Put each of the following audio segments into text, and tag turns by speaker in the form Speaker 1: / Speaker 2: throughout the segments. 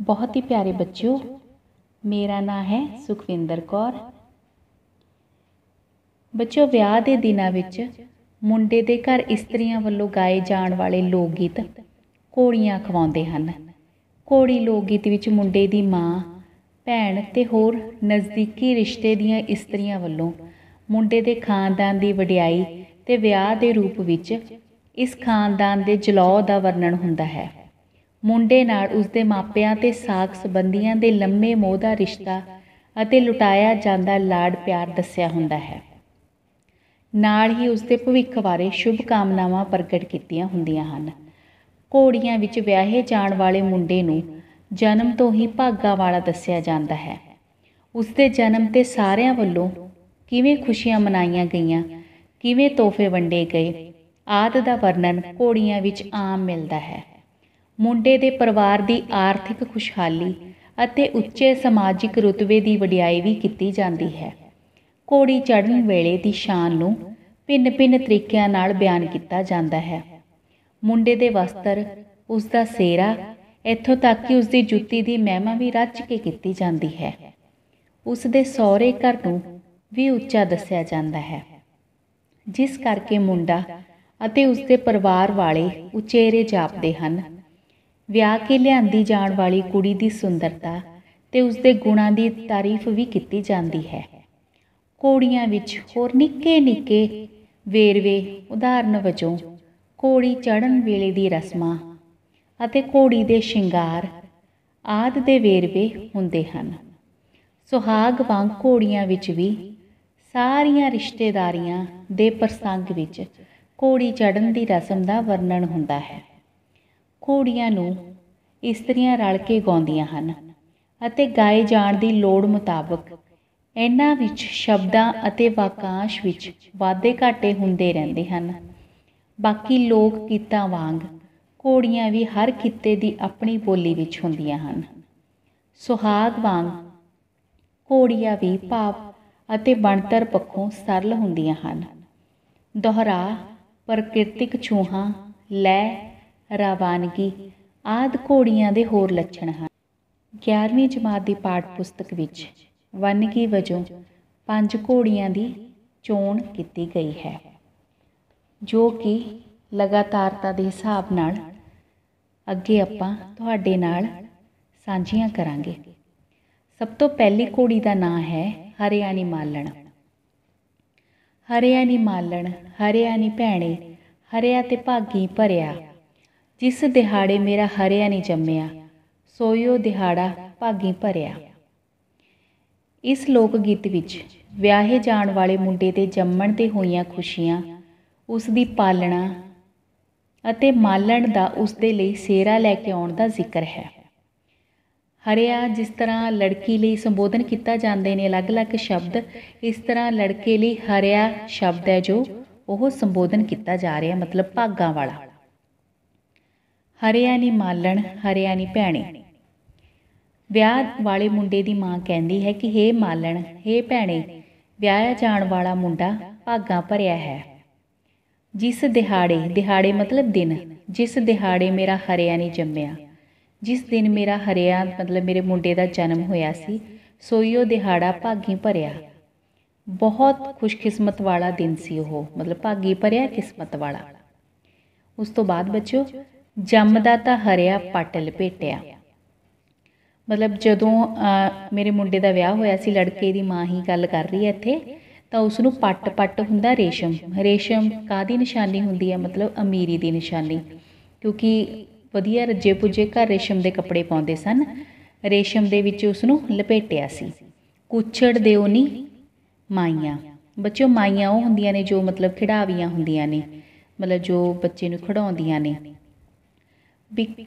Speaker 1: ਬਹੁਤ ਹੀ ਪਿਆਰੇ ਬੱਚਿਓ ਮੇਰਾ ਨਾਮ ਹੈ ਸੁਖਵਿੰਦਰ ਕੌਰ ਬੱਚਿਓ ਵਿਆਹ ਦੇ ਦਿਨਾਂ ਵਿੱਚ ਮੁੰਡੇ ਦੇ ਘਰ ਇਸਤਰੀਆਂ ਵੱਲੋਂ ਗਾਏ ਜਾਣ ਵਾਲੇ ਲੋਕ ਗੀਤ ਘੋੜੀਆਂ ਖਵਾਉਂਦੇ ਹਨ ਘੋੜੀ ਲੋਕ ਗੀਤ ਵਿੱਚ ਮੁੰਡੇ ਦੀ ਮਾਂ ਭੈਣ ਤੇ ਹੋਰ ਨਜ਼ਦੀਕੀ ਰਿਸ਼ਤੇ ਦੀਆਂ ਇਸਤਰੀਆਂ ਵੱਲੋਂ ਮੁੰਡੇ ਦੇ ਖਾਨਦਾਨ ਦੀ ਵਡਿਆਈ ਤੇ ਵਿਆਹ ਦੇ ਰੂਪ ਵਿੱਚ ਇਸ ਖਾਨਦਾਨ ਦੇ ਜਲੌ ਦਾ ਵਰਣਨ ਹੁੰਦਾ ਹੈ ਮੁੰਡੇ ਨਾਲ ਉਸਦੇ ਮਾਪਿਆਂ ਤੇ ਸਾਕ ਸੰਬੰਧੀਆਂ ਦੇ ਲੰਮੇ ਮੋਹ ਦਾ ਰਿਸ਼ਤਾ ਅਤੇ ਲੁਟਾਇਆ ਜਾਂਦਾ ਲਾਡ ਪਿਆਰ ਦੱਸਿਆ ਹੁੰਦਾ ਹੈ। ਨਾਲ ਹੀ ਉਸਦੇ ਭਵਿੱਖ ਬਾਰੇ ਸ਼ੁਭ ਕਾਮਨਾਵਾਂ ਪ੍ਰਗਟ ਕੀਤੀਆਂ ਹੁੰਦੀਆਂ ਹਨ। ਘੋੜੀਆਂ ਵਿੱਚ ਵਿਆਹੇ ਜਾਣ ਵਾਲੇ ਮੁੰਡੇ ਨੂੰ ਜਨਮ ਤੋਂ ਹੀ ਭਾਗਾ ਵਾਲਾ ਦੱਸਿਆ ਜਾਂਦਾ ਹੈ। ਉਸਦੇ ਜਨਮ ਤੇ ਸਾਰਿਆਂ ਵੱਲੋਂ ਕਿਵੇਂ ਖੁਸ਼ੀਆਂ ਮਨਾਈਆਂ ਗਈਆਂ, ਕਿਵੇਂ ਤੋਹਫੇ ਵੰਡੇ ਗਏ, ਆਦ ਦਾ ਵਰਣਨ ਘੋੜੀਆਂ ਵਿੱਚ ਆਮ ਮਿਲਦਾ ਹੈ। ਮੁੰਡੇ ਦੇ ਪਰਿਵਾਰ ਦੀ ਆਰਥਿਕ ਖੁਸ਼ਹਾਲੀ ਅਤੇ ਉੱਚੇ ਸਮਾਜਿਕ ਰੁਤਬੇ ਦੀ ਵਡਿਆਈ ਵੀ ਕੀਤੀ ਜਾਂਦੀ ਹੈ। ਘੋੜੀ ਚੜ੍ਹਨ ਵੇਲੇ ਦੀ ਸ਼ਾਨ ਨੂੰ ਭਿੰਨ-ਭਿੰਨ ਤਰੀਕਿਆਂ ਨਾਲ ਬਿਆਨ ਕੀਤਾ ਜਾਂਦਾ ਹੈ। ਮੁੰਡੇ ਦੇ ਵਸਤਰ, ਉਸ ਦਾ ਸੇਰਾ ਇੱਥੋਂ ਤੱਕ ਕਿ ਉਸ ਦੀ ਜੁੱਤੀ ਦੀ ਮਹਿਮਾ ਵੀ ਰੱਜ ਕੇ ਕੀਤੀ ਜਾਂਦੀ ਹੈ। ਉਸ ਦੇ ਸਹੁਰੇ ਘਰ ਨੂੰ ਵੀ ਉੱਚਾ ਦੱਸਿਆ ਜਾਂਦਾ ਹੈ। ਜਿਸ ਕਰਕੇ ਮੁੰਡਾ ਅਤੇ ਉਸ ਦੇ ਪਰਿਵਾਰ ਵਾਲੇ ਉਚੇਰੇ ਜਾਪਦੇ ਹਨ ਵਿਆਹ ਕੇ ਲਿਆਂਦੀ ਜਾਣ ਵਾਲੀ ਕੁੜੀ ਦੀ ਸੁੰਦਰਤਾ ਤੇ ਉਸਦੇ ਗੁਣਾਂ ਦੀ ਤਾਰੀਫ ਵੀ ਕੀਤੀ ਜਾਂਦੀ ਹੈ। ਘੋੜੀਆਂ ਵਿੱਚ ਹੋਰ ਨਿੱਕੇ ਨਿੱਕੇ ਵੇਰਵੇ ਉਦਾਹਰਨ ਵਜੋਂ ਘੋੜੀ ਚੜ੍ਹਨ ਵੇਲੇ ਦੀ ਰਸਮਾਂ ਅਤੇ ਘੋੜੀ ਦੇ ਸ਼ਿੰਗਾਰ ਆਦ ਦੇ ਵੇਰਵੇ ਹੁੰਦੇ ਹਨ। ਸੁਹਾਗ ਵਾਂਗ ਘੋੜੀਆਂ ਵਿੱਚ ਵੀ ਸਾਰੀਆਂ ਰਿਸ਼ਤੇਦਾਰੀਆਂ ਦੇ ਪ੍ਰਸੰਗ ਵਿੱਚ ਘੋੜੀ ਚੜ੍ਹਨ ਦੀ ਰਸਮ ਦਾ ਵਰਣਨ ਹੁੰਦਾ ਹੈ। ਘੋੜੀਆਂ ਨੂੰ ਇਸਤਰੀਆਂ ਰਲ ਕੇ ਗਾਉਂਦੀਆਂ ਹਨ ਅਤੇ ਗਾਏ ਜਾਣ ਦੀ ਲੋੜ ਮੁਤਾਬਕ ਇਹਨਾਂ ਵਿੱਚ ਸ਼ਬਦਾਂ ਅਤੇ ਵਾਕਾਂਸ਼ ਵਿੱਚ ਵਾਧੇ ਘਾਟੇ ਹੁੰਦੇ ਰਹਿੰਦੇ ਹਨ। ਬਾਕੀ ਲੋਕ ਗੀਤਾਂ ਵਾਂਗ ਘੋੜੀਆਂ ਵੀ ਹਰ ਕਿੱਤੇ ਦੀ ਆਪਣੀ ਬੋਲੀ ਵਿੱਚ ਹੁੰਦੀਆਂ ਹਨ। ਸੁਹਾਗ ਵਾਂਗ ਘੋੜੀਆਂ ਵੀ ਭਾਵ ਅਤੇ ਬਣਤਰ ਪੱਖੋਂ ਸਰਲ ਹੁੰਦੀਆਂ ਹਨ। ਦੁਹਰਾ, ਪ੍ਰਕਿਰਤਿਕ ਛੂਹਾਂ, ਲੈ ਰਵਾਨਗੀ ਆਦ ਘੋੜੀਆਂ ਦੇ ਹੋਰ ਲੱਛਣ ਹਨ। 11ਵੀਂ ਜਮਾਤ ਦੀ ਪਾਠ ਪੁਸਤਕ ਵਿੱਚ ਵੰਨਗੀ ਵਜੋਂ ਪੰਜ ਘੋੜੀਆਂ ਦੀ ਚੋਣ ਕੀਤੀ ਗਈ ਹੈ, ਜੋ ਕਿ ਲਗਾਤਾਰਤਾ ਦੇ ਹਿਸਾਬ ਨਾਲ ਅੱਗੇ ਆਪਾਂ ਤੁਹਾਡੇ ਨਾਲ ਸਾਂਝੀਆਂ ਕਰਾਂਗੇ। ਸਭ ਤੋਂ ਪਹਿਲੀ ਘੋੜੀ ਦਾ ਨਾਂ ਹੈ ਹਰਿਆਣੀ ਮਾਲਣ। ਹਰਿਆਣੀ ਮਾਲਣ, ਹਰਿਆਣੀ ਭੈਣੇ, ਹਰਿਆ ਤੇ ਭਾਗੀ ਭਰਿਆ ਜਿਸ ਦਿਹਾੜੇ ਮੇਰਾ ਹਰਿਆ ਨਹੀਂ ਜੰਮਿਆ, ਸੋਇਓ ਦਿਹਾੜਾ ਭਾਗੀ ਭਰਿਆ। ਇਸ ਲੋਕ ਗੀਤ ਵਿੱਚ ਵਿਆਹੇ ਜਾਣ ਵਾਲੇ ਮੁੰਡੇ ਦੇ ਜੰਮਣ ਤੇ ਹੋਈਆਂ ਖੁਸ਼ੀਆਂ, ਉਸ ਦੀ ਪਾਲਣਾ ਅਤੇ ਮਾਲਣ ਦਾ ਉਸ ਦੇ ਲਈ ਸੇਰਾ ਲੈ ਕੇ ਆਉਣ ਦਾ ਜ਼ਿਕਰ ਹੈ। ਹਰਿਆ, ਜਿਸ ਤਰ੍ਹਾਂ ਲੜਕੀ ਲਈ ਸੰਬੋਧਨ ਕੀਤਾ ਜਾਂਦੇ ਨੇ, ਅਲੱਗ-ਅਲੱਗ ਸ਼ਬਦ, ਇਸ ਤਰ੍ਹਾਂ ਲੜਕੇ ਲਈ ਹਰਿਆ ਸ਼ਬਦ ਹੈ ਜੋ ਉਹ ਸੰਬੋਧਨ ਕੀਤਾ ਜਾ ਰਿਹਾ, ਮਤਲਬ ਭਾਗਾਂ ਵਾਲਾ। ਹਰਿਆ ਨੀ ਮਾਲਣ ਹਰਿਆ ਨੀ ਭੈਣੇ। ਵਿਆਹ ਵਾਲੇ ਮੁੰਡੇ ਦੀ ਮਾਂ ਕਹਿੰਦੀ ਹੈ ਕਿ, ਹੇ ਮਾਲਣ, ਹੇ ਭੈਣੇ, ਵਿਆਹਿਆ ਜਾਣ ਵਾਲਾ ਮੁੰਡਾ ਭਾਗਾਂ ਭਰਿਆ ਹੈ। ਜਿਸ ਦਿਹਾੜੇ ਦਿਹਾੜੇ ਮਤਲਬ ਦਿਨ, ਜਿਸ ਦਿਹਾੜੇ ਮੇਰਾ ਹਰਿਆ ਨਹੀਂ ਜੰਮਿਆ, ਜਿਸ ਦਿਨ ਮੇਰਾ ਹਰਿਆ, ਮਤਲਬ ਮੇਰੇ ਮੁੰਡੇ ਦਾ ਜਨਮ ਹੋਇਆ ਸੀ ਸੋਈਓ ਦਿਹਾੜਾ ਭਾਗੀ ਭਰਿਆ। ਬਹੁਤ ਖੁਸ਼ਕਿਸਮਤ ਵਾਲਾ ਦਿਨ ਸੀ ਉਹ, ਮਤਲਬ ਭਾਗੀ ਭਰਿਆ ਕਿਸਮਤ ਵਾਲਾ। ਉਸ ਤੋਂ ਬਾਅਦ ਬੱਚਿਓ ਜੰਮਦਾ ਤਾਂ ਹਰਿਆ ਪੱਟ ਲਪੇਟਿਆ ਮਤਲਬ ਜਦੋਂ ਮੇਰੇ ਮੁੰਡੇ ਦਾ ਵਿਆਹ ਹੋਇਆ ਸੀ, ਲੜਕੇ ਦੀ ਮਾਂ ਹੀ ਗੱਲ ਕਰ ਰਹੀ ਹੈ ਇੱਥੇ, ਤਾਂ ਉਸ ਨੂੰ ਪੱਟ ਪੱਟ ਹੁੰਦਾ ਰੇਸ਼ਮ। ਰੇਸ਼ਮ ਕਾਦੀ ਨਿਸ਼ਾਨੀ ਹੁੰਦੀ ਹੈ? ਮਤਲਬ ਅਮੀਰੀ ਦੀ ਨਿਸ਼ਾਨੀ। ਕਿਉਂਕਿ ਵਧੀਆ ਰੱਜੇ ਪੁੱਜੇ ਘਰ ਰੇਸ਼ਮ ਦੇ ਕੱਪੜੇ ਪਾਉਂਦੇ ਸਨ। ਰੇਸ਼ਮ ਦੇ ਵਿੱਚ ਉਸ ਨੂੰ ਲਪੇਟਿਆ ਸੀ। ਕੁਛੜ ਦਿਓ ਨਹੀਂ ਮਾਈਆਂ। ਬੱਚਿਓ, ਮਾਈਆਂ ਉਹ ਹੁੰਦੀਆਂ ਨੇ ਜੋ ਮਤਲਬ ਖਿਡਾਵੀਆਂ ਹੁੰਦੀਆਂ ਨੇ। ਮਤਲਬ ਜੋ ਬੱਚੇ ਨੂੰ ਖਿਡਾਉਂਦੀਆਂ ਨੇ।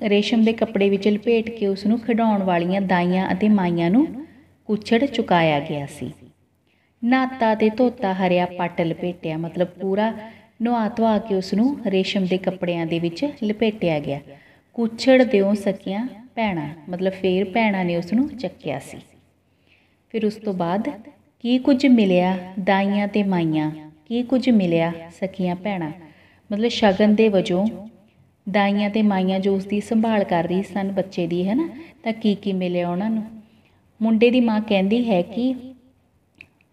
Speaker 1: ਰੇਸ਼ਮ ਦੇ ਕੱਪੜੇ ਵਿੱਚ ਲਪੇਟ ਕੇ ਉਸ ਨੂੰ ਖਿਡਾਉਣ ਵਾਲੀਆਂ ਦਾਈਆਂ ਅਤੇ ਮਾਈਆਂ ਨੂੰ ਕੁੱਛੜ ਚੁਕਾਇਆ ਗਿਆ ਸੀ। ਨਾਤਾ ਤੇ ਧੋਤਾ ਹਰਿਆ ਪੱਟ ਲਪੇਟਿਆ, ਮਤਲਬ ਪੂਰਾ ਨਵਾ ਧਵਾ ਕੇ ਉਸ ਨੂੰ ਰੇਸ਼ਮ ਦੇ ਕੱਪੜਿਆਂ ਦੇ ਵਿੱਚ ਲਪੇਟਿਆ ਗਿਆ। ਕੁੱਛੜ ਦਿਓ ਸਕੀਆਂ ਭੈਣਾ, ਮਤਲਬ ਫੇਰ ਭੈਣਾ ਨੇ ਉਸ ਨੂੰ ਚੱਕਿਆ ਸੀ। ਫਿਰ ਉਸ ਤੋਂ ਬਾਅਦ ਕੀ ਕੁਝ ਮਿਲਿਆ? ਦਾਈਆਂ ਤੇ ਮਾਈਆਂ, ਕੀ ਕੁਝ ਮਿਲਿਆ ਸਕੀਆਂ ਭੈਣਾ? ਮਤਲਬ ਸ਼ਗਨ ਦੇ ਵਜੋਂ ਦਾਈਆਂ ਤੇ ਮਾਈਆਂ ਜੋ ਉਸ ਦੀ ਸੰਭਾਲ ਕਰ ਰਹੀ ਸਨ ਬੱਚੇ ਦੀ, ਹੈ ਨਾ? ਤਾਂ ਕੀ ਕੀ ਮਿਲਿਆ ਉਹਨਾਂ ਨੂੰ? ਮੁੰਡੇ ਦੀ ਮਾਂ ਕਹਿੰਦੀ ਹੈ ਕਿ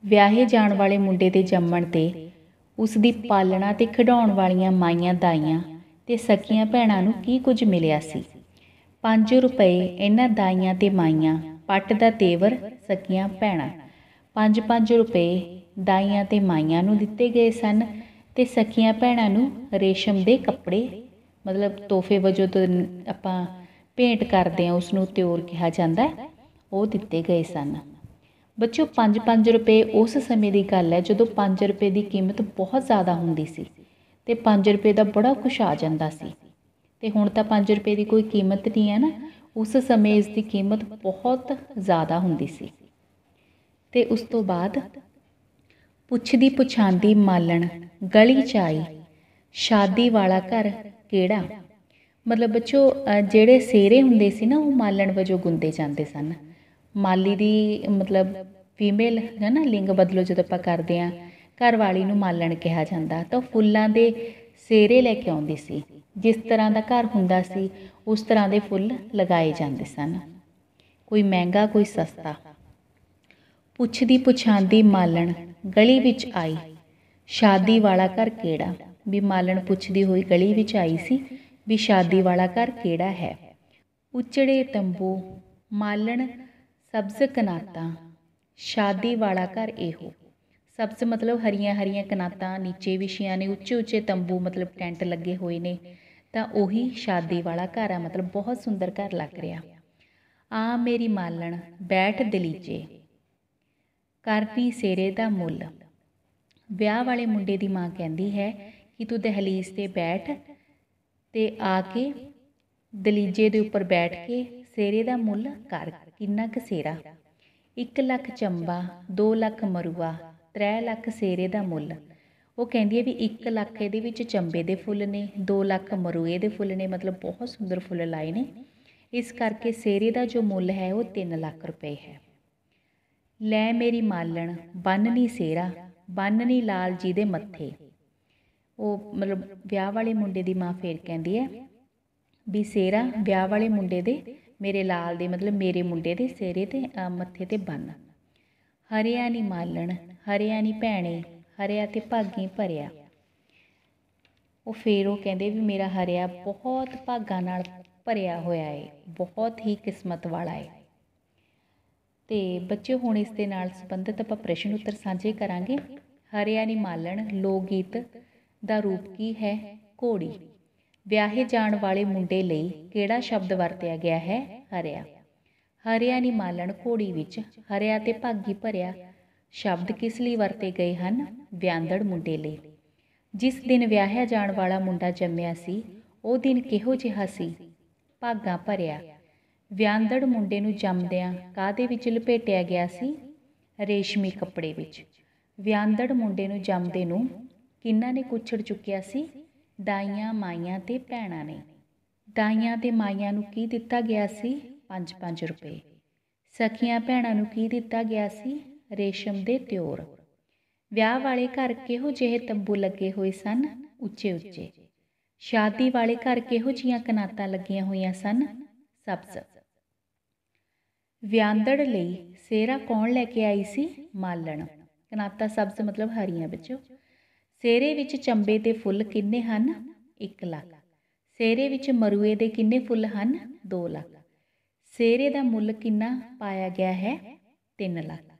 Speaker 1: ਵਿਆਹੇ ਜਾਣ ਵਾਲੇ ਮੁੰਡੇ ਦੇ ਜੰਮਣ ਤੇ ਉਸ ਦੀ ਪਾਲਣਾ ਤੇ ਖਿਡਾਉਣ ਵਾਲੀਆਂ ਮਾਈਆਂ ਦਾਈਆਂ ਤੇ ਸਕੀਆਂ ਭੈਣਾਂ ਨੂੰ ਕੀ ਕੁਝ ਮਿਲਿਆ ਸੀ? 5 ਰੁਪਏ ਇਹਨਾਂ ਦਾਈਆਂ ਤੇ ਮਾਈਆਂ, ਪੱਟ ਦਾ ਤੇਵਰ, ਸਕੀਆਂ ਭੈਣਾਂ। 5-5 ਰੁਪਏ ਦਾਈਆਂ ਤੇ ਮਾਈਆਂ ਨੂੰ ਦਿੱਤੇ ਗਏ ਸਨ ਤੇ ਸਕੀਆਂ ਭੈਣਾਂ ਨੂੰ ਰੇਸ਼ਮ ਦੇ ਕੱਪੜੇ ਮਤਲਬ ਤੋਹਫੇ ਵਜੋਂ ਆਪਾਂ ਭੇਂਟ ਕਰਦੇ ਆ ਉਸ ਨੂੰ ਤਿਉਰ ਕਿਹਾ ਜਾਂਦਾ ਉਹ ਦਿੱਤੇ ਗਏ ਸਨ। ਬੱਚੋ 5-5 ਰੁਪਏ ਉਸ ਸਮੇਂ ਦੀ ਗੱਲ ਹੈ, ਜਦੋਂ 5 ਰੁਪਏ ਦੀ ਕੀਮਤ ਬਹੁਤ ਜ਼ਿਆਦਾ ਹੁੰਦੀ ਸੀ ਤੇ 5 ਰੁਪਏ ਦਾ ਬੜਾ ਕੁਛ ਆ ਜਾਂਦਾ ਸੀ। ਤੇ ਹੁਣ ਤਾਂ 5 ਰੁਪਏ ਦੀ ਕੋਈ ਕੀਮਤ ਨਹੀਂ ਹੈ ਨਾ, ਉਸ ਸਮੇਂ ਇਸ ਦੀ ਕੀਮਤ ਬਹੁਤ ਜ਼ਿਆਦਾ ਹੁੰਦੀ ਸੀ। ਤੇ ਉਸ ਤੋਂ ਬਾਅਦ ਪੁੱਛਦੀ ਪੁਛਾਂਦੀ ਮਾਲਣ, ਗਲੀ ਚ ਸ਼ਾਦੀ ਵਾਲਾ ਘਰ ਕਿਹੜਾ? ਮਤਲਬ ਬੱਚੋ ਜਿਹੜੇ ਸੇਰੇ ਹੁੰਦੇ ਸੀ ਨਾ, ਉਹ ਮਾਲਣ ਵਜੋਂ ਗੁੰਦੇ ਜਾਂਦੇ ਸਨ। ਮਾਲੀ ਦੀ, ਮਤਲਬ ਫੀਮੇਲ ਹੈ ਨਾ, ਲਿੰਗ ਬਦਲੋ ਜਦੋਂ ਆਪਾਂ ਕਰਦੇ ਆ, ਘਰ ਵਾਲੀ ਨੂੰ ਮਾਲਣ ਕਿਹਾ ਜਾਂਦਾ। ਤਾਂ ਫੁੱਲਾਂ ਦੇ ਸੇਰੇ ਲੈ ਕੇ ਆਉਂਦੀ ਸੀ। ਜਿਸ ਤਰ੍ਹਾਂ ਦਾ ਘਰ ਹੁੰਦਾ ਸੀ, ਉਸ ਤਰ੍ਹਾਂ ਦੇ ਫੁੱਲ ਲਗਾਏ ਜਾਂਦੇ ਸਨ। ਕੋਈ ਮਹਿੰਗਾ, ਕੋਈ ਸਸਤਾ। ਪੁੱਛਦੀ ਪੁਛਾਂਦੀ ਮਾਲਣ ਗਲੀ ਵਿੱਚ ਆਈ, ਸ਼ਾਦੀ ਵਾਲਾ ਘਰ ਕਿਹੜਾ? ਵੀ ਮਾਲਣ ਪੁੱਛਦੀ ਹੋਈ ਗਲੀ ਵਿੱਚ ਆਈ ਸੀ ਵੀ ਸ਼ਾਦੀ ਵਾਲਾ ਘਰ ਕਿਹੜਾ ਹੈ? ਉਚੜੇ ਤੰਬੂ, ਮਾਲਣ, ਸਬਜ਼ ਕਨਾਤਾਂ, ਸ਼ਾਦੀ ਵਾਲਾ ਘਰ ਇਹੋ। ਸਬਜ਼ ਮਤਲਬ ਹਰੀਆਂ ਹਰੀਆਂ ਕਨਾਤਾਂ, ਨੀਚੇ ਵਿਛੀਆਂ ਨੇ, ਉੱਚੇ ਉੱਚੇ ਤੰਬੂ, ਮਤਲਬ ਟੈਂਟ ਲੱਗੇ ਹੋਏ ਨੇ। ਤਾਂ ਉਹੀ ਸ਼ਾਦੀ ਵਾਲਾ ਘਰ ਆ, ਮਤਲਬ ਬਹੁਤ ਸੁੰਦਰ ਘਰ ਲੱਗ ਰਿਹਾ। ਆ ਮੇਰੀ ਮਾਲਣ, ਬੈਠ ਦਲੀਚੇ ਕਰਨੀ ਸੇਰੇ ਦਾ ਮੁੱਲ। ਵਿਆਹ ਵਾਲੇ ਮੁੰਡੇ ਦੀ ਮਾਂ ਕਹਿੰਦੀ ਹੈ ਕਿ ਤੂੰ ਦਹਲੀਜ਼ ਤੇ ਬੈਠ ਤੇ ਆ ਕੇ ਦਲੀਜੇ ਦੇ ਉੱਪਰ ਬੈਠ ਕੇ ਸੇਰੇ ਦਾ ਮੁੱਲ ਕਰ। ਕਿੰਨਾ ਕੁ ਸੇਰਾ? 1 ਲੱਖ ਚੰਬਾ 2 ਲੱਖ ਮਰੂਆ 3 ਲੱਖ ਸੇਰੇ ਦਾ ਮੁੱਲ। ਉਹ ਕਹਿੰਦੀ ਹੈ ਵੀ 1 ਲੱਖ ਇਹਦੇ ਵਿੱਚ ਚੰਬੇ ਦੇ ਫੁੱਲ ਨੇ 2 ਲੱਖ ਮਰੂਏ ਦੇ ਫੁੱਲ ਨੇ, ਮਤਲਬ ਬਹੁਤ ਸੁੰਦਰ ਫੁੱਲ ਲਾਏ ਨੇ। ਇਸ ਕਰਕੇ ਸੇਰੇ ਦਾ ਜੋ ਮੁੱਲ ਹੈ ਉਹ 3 ਲੱਖ ਰੁਪਏ ਹੈ। ਲੈ ਮੇਰੀ ਮਾਲਣ ਬੰਨਨੀ ਸੇਰਾ ਬੰਨਨੀ ਲਾਲ ਜੀ ਦੇ ਮੱਥੇ। ਉਹ ਮਤਲਬ ਵਿਆਹ ਵਾਲੇ ਮੁੰਡੇ ਦੀ ਮਾਂ ਫੇਰ ਕਹਿੰਦੀ ਹੈ ਵੀ ਸੇਰਾ ਵਿਆਹ ਵਾਲੇ ਮੁੰਡੇ ਦੇ, ਮੇਰੇ ਲਾਲ ਦੇ ਮਤਲਬ ਮੇਰੇ ਮੁੰਡੇ ਦੇ ਸੇਰੇ ਤੇ ਮੱਥੇ ਤੇ ਬੰਨ। ਹਰਿਆ ਨਹੀਂ ਮਾਲਣ, ਹਰਿਆ ਨਹੀਂ ਭੈਣੇ, ਹਰਿਆ ਤੇ ਭਾਗੀ ਭਰਿਆ। ਉਹ ਫੇਰ ਉਹ ਕਹਿੰਦੇ ਵੀ ਮੇਰਾ ਹਰਿਆ ਬਹੁਤ ਭਾਗਾਂ ਨਾਲ ਭਰਿਆ ਹੋਇਆ ਹੈ ਬਹੁਤ ਹੀ ਕਿਸਮਤ ਵਾਲਾ ਹੈ ਤੇ ਬੱਚੇ ਹੁਣ ਇਸ ਦੇ ਨਾਲ ਸੰਬੰਧਿਤ ਆਪਾਂ ਪ੍ਰਸ਼ਨ ਉੱਤਰ ਸਾਂਝੇ ਕਰਾਂਗੇ। ਹਰਿਆ ਨਹੀਂ ਮਾਲਣ, ਲੋਕ ਗੀਤ ਦਾ ਰੂਪ ਕੀ ਹੈ? ਘੋੜੀ। ਵਿਆਹੇ ਜਾਣ ਵਾਲੇ ਮੁੰਡੇ ਲਈ ਕਿਹੜਾ ਸ਼ਬਦ ਵਰਤਿਆ ਗਿਆ ਹੈ? ਹਰਿਆ। ਹਰਿਆ ਨੀ ਮਾਲਣ ਘੋੜੀ ਵਿੱਚ, ਹਰਿਆ ਤੇ ਭਾਗੀ ਭਰਿਆ। ਸ਼ਬਦ ਕਿਸ ਲਈ ਵਰਤੇ ਗਏ ਹਨ? ਵਿਆਂਦੜ ਮੁੰਡੇ ਲਈ। ਜਿਸ ਦਿਨ ਵਿਆਹਿਆ ਜਾਣ ਵਾਲਾ ਮੁੰਡਾ ਜੰਮਿਆ ਸੀ, ਉਹ ਦਿਨ ਕਿਹੋ ਜਿਹਾ ਸੀ? ਭਾਗਾ ਭਰਿਆ। ਵਿਆਂਦੜ ਮੁੰਡੇ ਨੂੰ ਜੰਮਦਿਆਂ ਕਾਦੇ ਵਿੱਚ ਲਪੇਟਿਆ ਗਿਆ ਸੀ? ਰੇਸ਼ਮੀ ਕੱਪੜੇ ਵਿੱਚ। ਵਿਆਂਦੜ ਮੁੰਡੇ ਨੂੰ ਜੰਮਦੇ ਨੂੰ ਕਿੰਨਾਂ ਨੇ ਕੁੱਛੜ ਚੁੱਕਿਆ ਸੀ? ਦਾਈਆਂ, ਮਾਈਆਂ ਤੇ ਭੈਣਾਂ ਨੇ। ਦਾਈਆਂ ਤੇ ਮਾਈਆਂ ਨੂੰ ਕੀ ਦਿੱਤਾ ਗਿਆ ਸੀ? 5-5 ਰੁਪਏ। ਸਖੀਆਂ ਭੈਣਾਂ ਨੂੰ ਕੀ ਦਿੱਤਾ ਗਿਆ ਸੀ? ਰੇਸ਼ਮ ਦੇ ਤਿਉਰ। ਵਿਆਹ ਵਾਲੇ ਘਰ ਕਿਹੋ ਜਿਹੇ ਤੰਬੂ ਲੱਗੇ ਹੋਏ ਸਨ? ਉੱਚੇ ਉੱਚੇ। ਸ਼ਾਦੀ ਵਾਲੇ ਘਰ ਕਿਹੋ ਜੀਆਂ ਕਨਾਤਾਂ ਲੱਗੀਆਂ ਹੋਈਆਂ ਸਨ? ਸਬਜ਼। ਵਿਆਂਦੜ ਲਈ ਸੇਰਾ ਕੌਣ ਲੈ ਕੇ ਆਈ ਸੀ? ਮਾਲਣ। ਕਨਾਤਾ ਸਬਜ਼ ਮਤਲਬ ਹਰੀਆਂ ਵਿੱਚੋਂ। ਸੇਰੇ ਵਿੱਚ ਚੰਬੇ ਦੇ ਫੁੱਲ ਕਿੰਨੇ ਹਨ? 1 ਲੱਖ। ਸੇਰੇ ਵਿੱਚ ਮਰੂਏ ਦੇ ਕਿੰਨੇ ਫੁੱਲ ਹਨ? 2 ਲੱਖ। ਸੇਰੇ ਦਾ ਮੁੱਲ ਕਿੰਨਾ ਪਾਇਆ ਗਿਆ ਹੈ? 3 ਲੱਖ।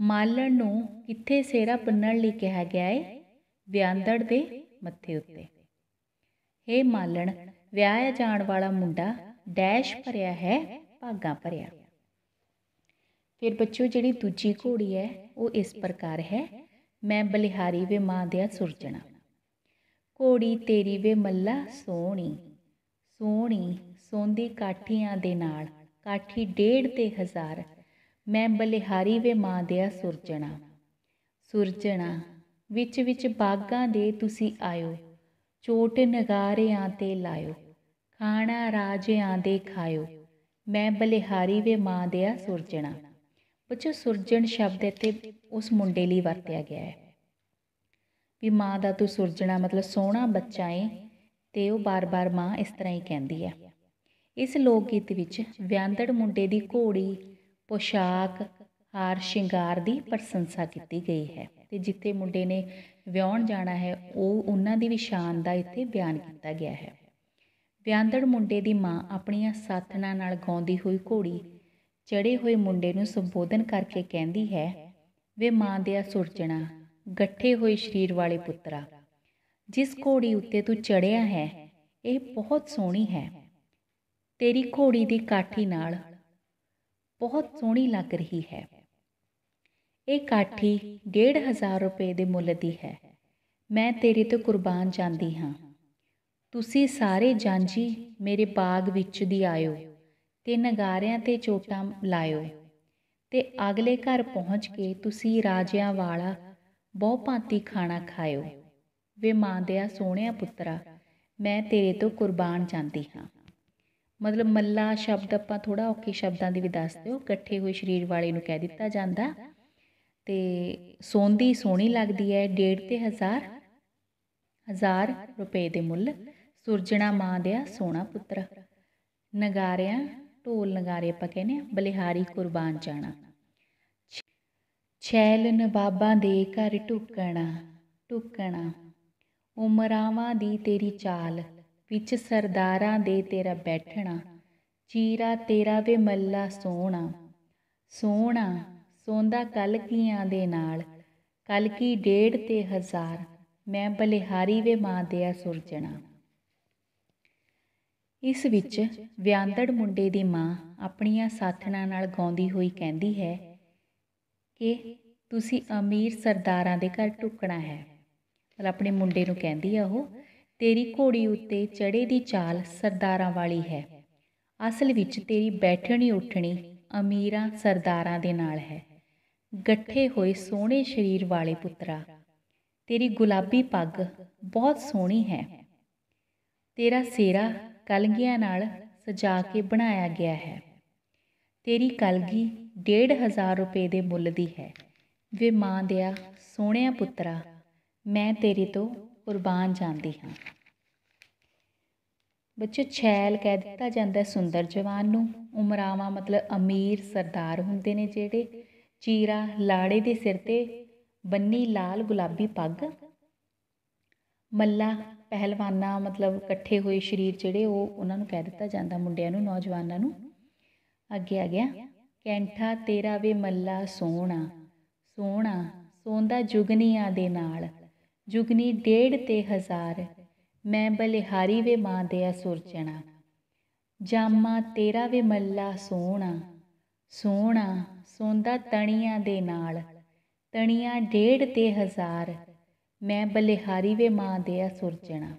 Speaker 1: ਮਾਲਣ ਨੂੰ ਕਿੱਥੇ ਸੇਰਾ ਬੰਨਣ ਲਈ ਕਿਹਾ ਗਿਆ ਹੈ ਵਿਆਂਦੜ ਦੇ ਮੱਥੇ ਉੱਤੇ। ਹੇ ਮਾਲਣ ਵਿਆਹਿਆ ਜਾਣ ਵਾਲਾ ਮੁੰਡਾ ਡੈਸ਼ ਭਰਿਆ ਹੈ, ਭਾਗਾ ਭਰਿਆ। ਫਿਰ ਬੱਚੋ, ਜਿਹੜੀ ਦੂਜੀ ਘੋੜੀ ਹੈ, ਉਹ ਇਸ ਪ੍ਰਕਾਰ ਹੈ। ਮੈਂ ਬਲਿਹਾਰੀ ਵੇ ਮਾਂ ਦਿਆ ਸੁਰਜਣਾ। ਘੋੜੀ ਤੇਰੀ ਵੇ ਮੱਲਾ ਸੋਹਣੀ ਸੋਹਣੀ ਸੋਂਦੀ ਕਾਠੀਆਂ ਦੇ ਨਾਲ, ਕਾਠੀ ਡੇਢ ਤੇ ਹਜ਼ਾਰ, ਮੈਂ ਬਲਿਹਾਰੀ ਵੇ ਮਾਂ ਦਿਆ ਸੁਰਜਣਾ। ਸੁਰਜਣਾ, ਵਿੱਚ ਵਿੱਚ ਬਾਗਾਂ ਦੇ ਤੁਸੀਂ ਆਇਓ, ਚੋਟ ਨਗਾਰਿਆਂ ਤੇ ਲਾਇਓ, ਖਾਣਾ ਰਾਜਿਆਂ ਦੇ ਖਾਇਓ, ਮੈਂ ਬਲਿਹਾਰੀ ਵੇ ਮਾਂ ਦਿਆ ਸੁਰਜਣਾ। ਬੱਚੋ ਸੁਰਜਣ ਸ਼ਬਦ ਇੱਥੇ ਉਸ ਮੁੰਡੇ ਲਈ ਵਰਤਿਆ ਗਿਆ ਹੈ। ਵੀ ਮਾਂ ਦਾ ਤੂੰ ਸੁਰਜਣਾ ਮਤਲਬ ਸੋਹਣਾ ਬੱਚਾ ਏ ਤੇ ਉਹ ਬਾਰ-ਬਾਰ ਮਾਂ ਇਸ ਤਰ੍ਹਾਂ ਹੀ ਕਹਿੰਦੀ ਹੈ। ਇਸ ਲੋਕ ਗੀਤ ਵਿੱਚ ਵਿਆਂਦੜ ਮੁੰਡੇ ਦੀ ਘੋੜੀ, ਪੋਸ਼ਾਕ, ਹਾਰ, ਸ਼ਿੰਗਾਰ ਦੀ ਪ੍ਰਸ਼ੰਸਾ ਕੀਤੀ ਗਈ ਹੈ ਤੇ ਜਿੱਥੇ ਮੁੰਡੇ ਨੇ ਵਿਆਹਣ ਜਾਣਾ ਹੈ, ਉਹ ਉਹਨਾਂ ਦੀ ਵੀ ਸ਼ਾਨ ਦਾ ਇੱਥੇ ਬਿਆਨ ਕੀਤਾ ਗਿਆ ਹੈ। ਵਿਆਂਦੜ ਮੁੰਡੇ ਦੀ ਮਾਂ ਆਪਣੀਆਂ ਸਾਥਣਾਂ ਨਾਲ ਗਾਉਂਦੀ ਹੋਈ ਘੋੜੀ ਚੜੇ ਹੋਏ ਮੁੰਡੇ ਨੂੰ ਸੰਬੋਧਨ ਕਰਕੇ ਕਹਿੰਦੀ ਹੈ, ਵੇ ਮਾਂ ਦਿਆ ਸੁਰਜਣਾ, ਗੱਠੇ ਹੋਏ ਸਰੀਰ ਵਾਲੇ ਪੁੱਤਰਾ, ਜਿਸ ਘੋੜੀ ਉੱਤੇ ਤੂੰ ਚੜਿਆ ਹੈ, ਇਹ ਬਹੁਤ ਸੋਹਣੀ ਹੈ। ਤੇਰੀ ਘੋੜੀ ਦੀ ਕਾਠੀ ਨਾਲ ਬਹੁਤ ਸੋਹਣੀ ਲੱਗ ਰਹੀ ਹੈ। ਇਹ ਕਾਠੀ 1500 ਰੁਪਏ ਦੇ ਮੁੱਲ ਦੀ ਹੈ। ਮੈਂ ਤੇਰੇ ਤੋਂ ਕੁਰਬਾਨ ਜਾਂਦੀ ਹਾਂ। ਤੁਸੀਂ ਸਾਰੇ ਜਾਂਜੀ ਮੇਰੇ ਬਾਗ ਵਿੱਚ ਦੀ ਆਇਓ। ਤੇ ਨਗਾਰਿਆਂ ਤੇ ਚੋਟਾਂ ਲਾਇਓ। ਤੇ ਅਗਲੇ ਘਰ ਪਹੁੰਚ ਕੇ ਤੁਸੀਂ ਰਾਜਿਆਂ ਵਾਲਾ ਬਹੁ ਭਾਂਤੀ ਖਾਣਾ ਖਾਇਓ। ਵੇ ਮਾਂ ਦਿਆ ਸੋਹਣਿਆ ਪੁੱਤਰਾ, ਮੈਂ ਤੇਰੇ ਤੋਂ ਕੁਰਬਾਨ ਜਾਂਦੀ ਹਾਂ। ਮਤਲਬ ਮੱਲਾ ਸ਼ਬਦ ਆਪਾਂ ਥੋੜਾ ਔਖੇ ਸ਼ਬਦਾਂ ਦੀ ਵੀ ਦੱਸ ਦਿਓ, ਇਕੱਠੇ ਹੋਏ ਸਰੀਰ ਵਾਲੇ ਨੂੰ ਕਹਿ ਦਿੱਤਾ ਜਾਂਦਾ। ਤੇ ਸੋਂਦੀ ਸੋਹਣੀ ਲੱਗਦੀ ਹੈ ਡੇਢ ਤੇ ਹਜ਼ਾਰ ਹਜ਼ਾਰ ਰੁਪਏ ਦੇ ਮੁੱਲ। ਸੁਰਜਣਾ ਮਾਂ ਦਿਆ ਸੋਹਣਾ ਪੁੱਤਰ। ਨਗਾਰਿਆਂ ਢੋਲ ਨਗਾਰੇ ਆਪਾਂ ਕਹਿੰਦੇ ਆ ਬਲਿਹਾਰੀ ਕੁਰਬਾਨ ਜਾਣਾ ਛੈਲ ਨਵਾਬਾਂ ਦੇ ਘਰ ਟੁਕਣਾ ਟੁਕਣਾ ਉਮਰਾਵਾਂ ਦੀ ਤੇਰੀ ਚਾਲ, ਵਿੱਚ ਸਰਦਾਰਾਂ ਦੇ ਤੇਰਾ ਬੈਠਣਾ, ਚੀਰਾ ਤੇਰਾ ਵੇ ਮੱਲਾ ਸੋਹਣਾ ਸੋਹਣਾ, ਸੋਂਦਾ ਕਲਕੀਆਂ ਦੇ ਨਾਲ, ਕਲਕੀ ਡੇਢ ਤੇ ਹਜ਼ਾਰ, ਮੈਂ ਬਲਿਹਾਰੀ ਵੇ ਮਾਂ ਦਿਆ ਸੁਰਜਣਾ। ਇਸ ਵਿੱਚ ਵਿਆਂਦੜ ਮੁੰਡੇ ਦੀ ਮਾਂ ਆਪਣੀਆਂ ਸਾਥਣਾਂ ਨਾਲ ਗਾਉਂਦੀ ਹੋਈ ਕਹਿੰਦੀ ਹੈ ਕਿ ਤੁਸੀਂ ਅਮੀਰ ਸਰਦਾਰਾਂ ਦੇ ਘਰ ਟੁਕਣਾ ਹੈ। ਮਤਲਬ ਆਪਣੇ ਮੁੰਡੇ ਨੂੰ ਕਹਿੰਦੀ ਆ ਉਹ, ਤੇਰੀ ਘੋੜੀ ਉੱਤੇ ਚੜੇ ਦੀ ਚਾਲ ਸਰਦਾਰਾਂ ਵਾਲੀ ਹੈ। ਅਸਲ ਵਿੱਚ ਤੇਰੀ ਬੈਠਣੀ ਉੱਠਣੀ ਅਮੀਰਾਂ ਸਰਦਾਰਾਂ ਦੇ ਨਾਲ ਹੈ। ਗੱਠੇ ਹੋਏ ਸੋਹਣੇ ਸਰੀਰ ਵਾਲੇ ਪੁੱਤਰਾ, ਤੇਰੀ ਗੁਲਾਬੀ ਪੱਗ ਬਹੁਤ ਸੋਹਣੀ ਹੈ। ਤੇਰਾ ਸੇਰਾ ਕਲਗੀਆਂ ਨਾਲ ਸਜਾ ਕੇ ਬਣਾਇਆ ਗਿਆ ਹੈ। ਤੇਰੀ ਕਲਗੀ 1500 ਰੁਪਏ ਦੇ ਮੁੱਲ ਦੀ ਹੈ। ਵੇ ਮਾਂ ਦਿਆ, ਸੋਹਣਿਆ ਪੁੱਤਰਾ, ਮੈਂ ਤੇਰੇ ਤੋਂ ਕੁਰਬਾਨ ਜਾਂਦੀ ਹਾਂ। ਬੱਚੋ, ਛੈਲ ਕਹਿ ਦਿੱਤਾ ਜਾਂਦਾ ਸੁੰਦਰ ਜਵਾਨ ਨੂੰ। ਉਮਰਾਵਾ ਮਤਲਬ ਅਮੀਰ ਸਰਦਾਰ ਹੁੰਦੇ ਨੇ ਜਿਹੜੇ। ਚੀਰਾ ਲਾੜੇ ਦੇ ਸਿਰ ਤੇ ਬੰਨੀ ਲਾਲ ਗੁਲਾਬੀ ਪੱਗ। ਮੱਲਾ ਪਹਿਲਵਾਨਾ ਮਤਲਬ ਇਕੱਠੇ ਹੋਏ ਸਰੀਰ ਜਿਹੜੇ ਉਹ ਉਹਨਾਂ ਨੂੰ ਕਹਿ ਦਿੱਤਾ ਜਾਂਦਾ ਮੁੰਡਿਆਂ ਨੂੰ, ਨੌਜਵਾਨਾਂ ਨੂੰ। ਅੱਗੇ ਆ ਗਿਆ, ਕੈਂਠਾ ਤੇਰਾ ਵੇ ਮੱਲਾ ਸੋਹਣਾ ਸੋਹਣਾ, ਸੋਂਦਾ ਜੁਗਨੀਆਂ ਦੇ ਨਾਲ, ਜੁਗਨੀ ਡੇਢ ਤੇ ਹਜ਼ਾਰ, ਮੈਂ ਬਲਿਹਾਰੀ ਵੇ ਮਾਂ ਦੇ ਸੁਰਜਣਾ ਜਾਮਾ ਤੇਰਾ ਵੇ ਮੱਲਾ ਸੋਹਣਾ ਸੋਹਣਾ, ਸੋਂਦਾ ਤਣੀਆਂ ਦੇ ਨਾਲ, ਤਣੀਆਂ ਡੇਢ ਤੇ ਹਜ਼ਾਰ ਮੈਂ ਬਲਿਹਾਰੀ ਵੇ ਮਾਂ ਦੇ ਸੁਰਜਣਾ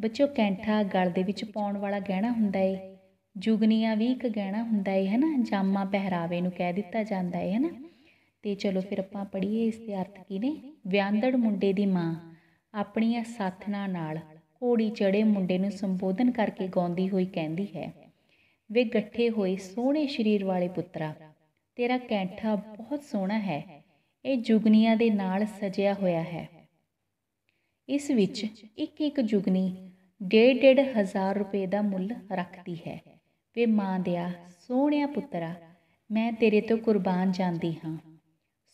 Speaker 1: ਬੱਚੋ ਕੈਂਠਾ ਗਲ ਦੇ ਵਿੱਚ ਪਾਉਣ ਵਾਲਾ ਗਹਿਣਾ ਹੁੰਦਾ ਏ। ਜੁਗਨੀਆਂ ਵੀ ਇੱਕ ਗਹਿਣਾ ਹੁੰਦਾ ਏ ਹੈ ਨਾ ਜਾਮਾ ਪਹਿਰਾਵੇ ਨੂੰ ਕਹਿ ਦਿੱਤਾ ਜਾਂਦਾ ਏ ਹੈ ਨਾ ਤੇ ਚਲੋ ਫਿਰ ਆਪਾਂ ਪੜ੍ਹੀਏ ਇਸ ਦੇ ਅਰਥ ਕੀ ਨੇ? ਵਿਆਂਦੜ ਮੁੰਡੇ ਦੀ ਮਾਂ ਆਪਣੀਆਂ ਸਾਥਣਾਂ ਨਾਲ ਘੋੜੀ ਚੜੇ ਮੁੰਡੇ ਨੂੰ ਸੰਬੋਧਨ ਕਰਕੇ ਗਾਉਂਦੀ ਹੋਈ ਕਹਿੰਦੀ ਹੈ, ਵੇ ਗੱਠੇ ਹੋਏ ਸੋਹਣੇ ਸਰੀਰ ਵਾਲੇ ਪੁੱਤਰਾ, ਤੇਰਾ ਕੈਂਠਾ ਬਹੁਤ ਸੋਹਣਾ ਹੈ। ਇਹ ਜੁਗਨੀਆਂ ਦੇ ਨਾਲ ਸਜਿਆ ਹੋਇਆ ਹੈ। ਇਸ ਵਿੱਚ ਇੱਕ ਇੱਕ ਜੁਗਨੀ ਡੇਢ ਡੇਢ ਹਜ਼ਾਰ ਰੁਪਏ ਦਾ ਮੁੱਲ ਰੱਖਦੀ ਹੈ। ਵੇ ਮਾਂ ਦਿਆ, ਸੋਹਣਿਆ ਪੁੱਤਰਾ, ਮੈਂ ਤੇਰੇ ਤੋਂ ਕੁਰਬਾਨ ਜਾਂਦੀ ਹਾਂ।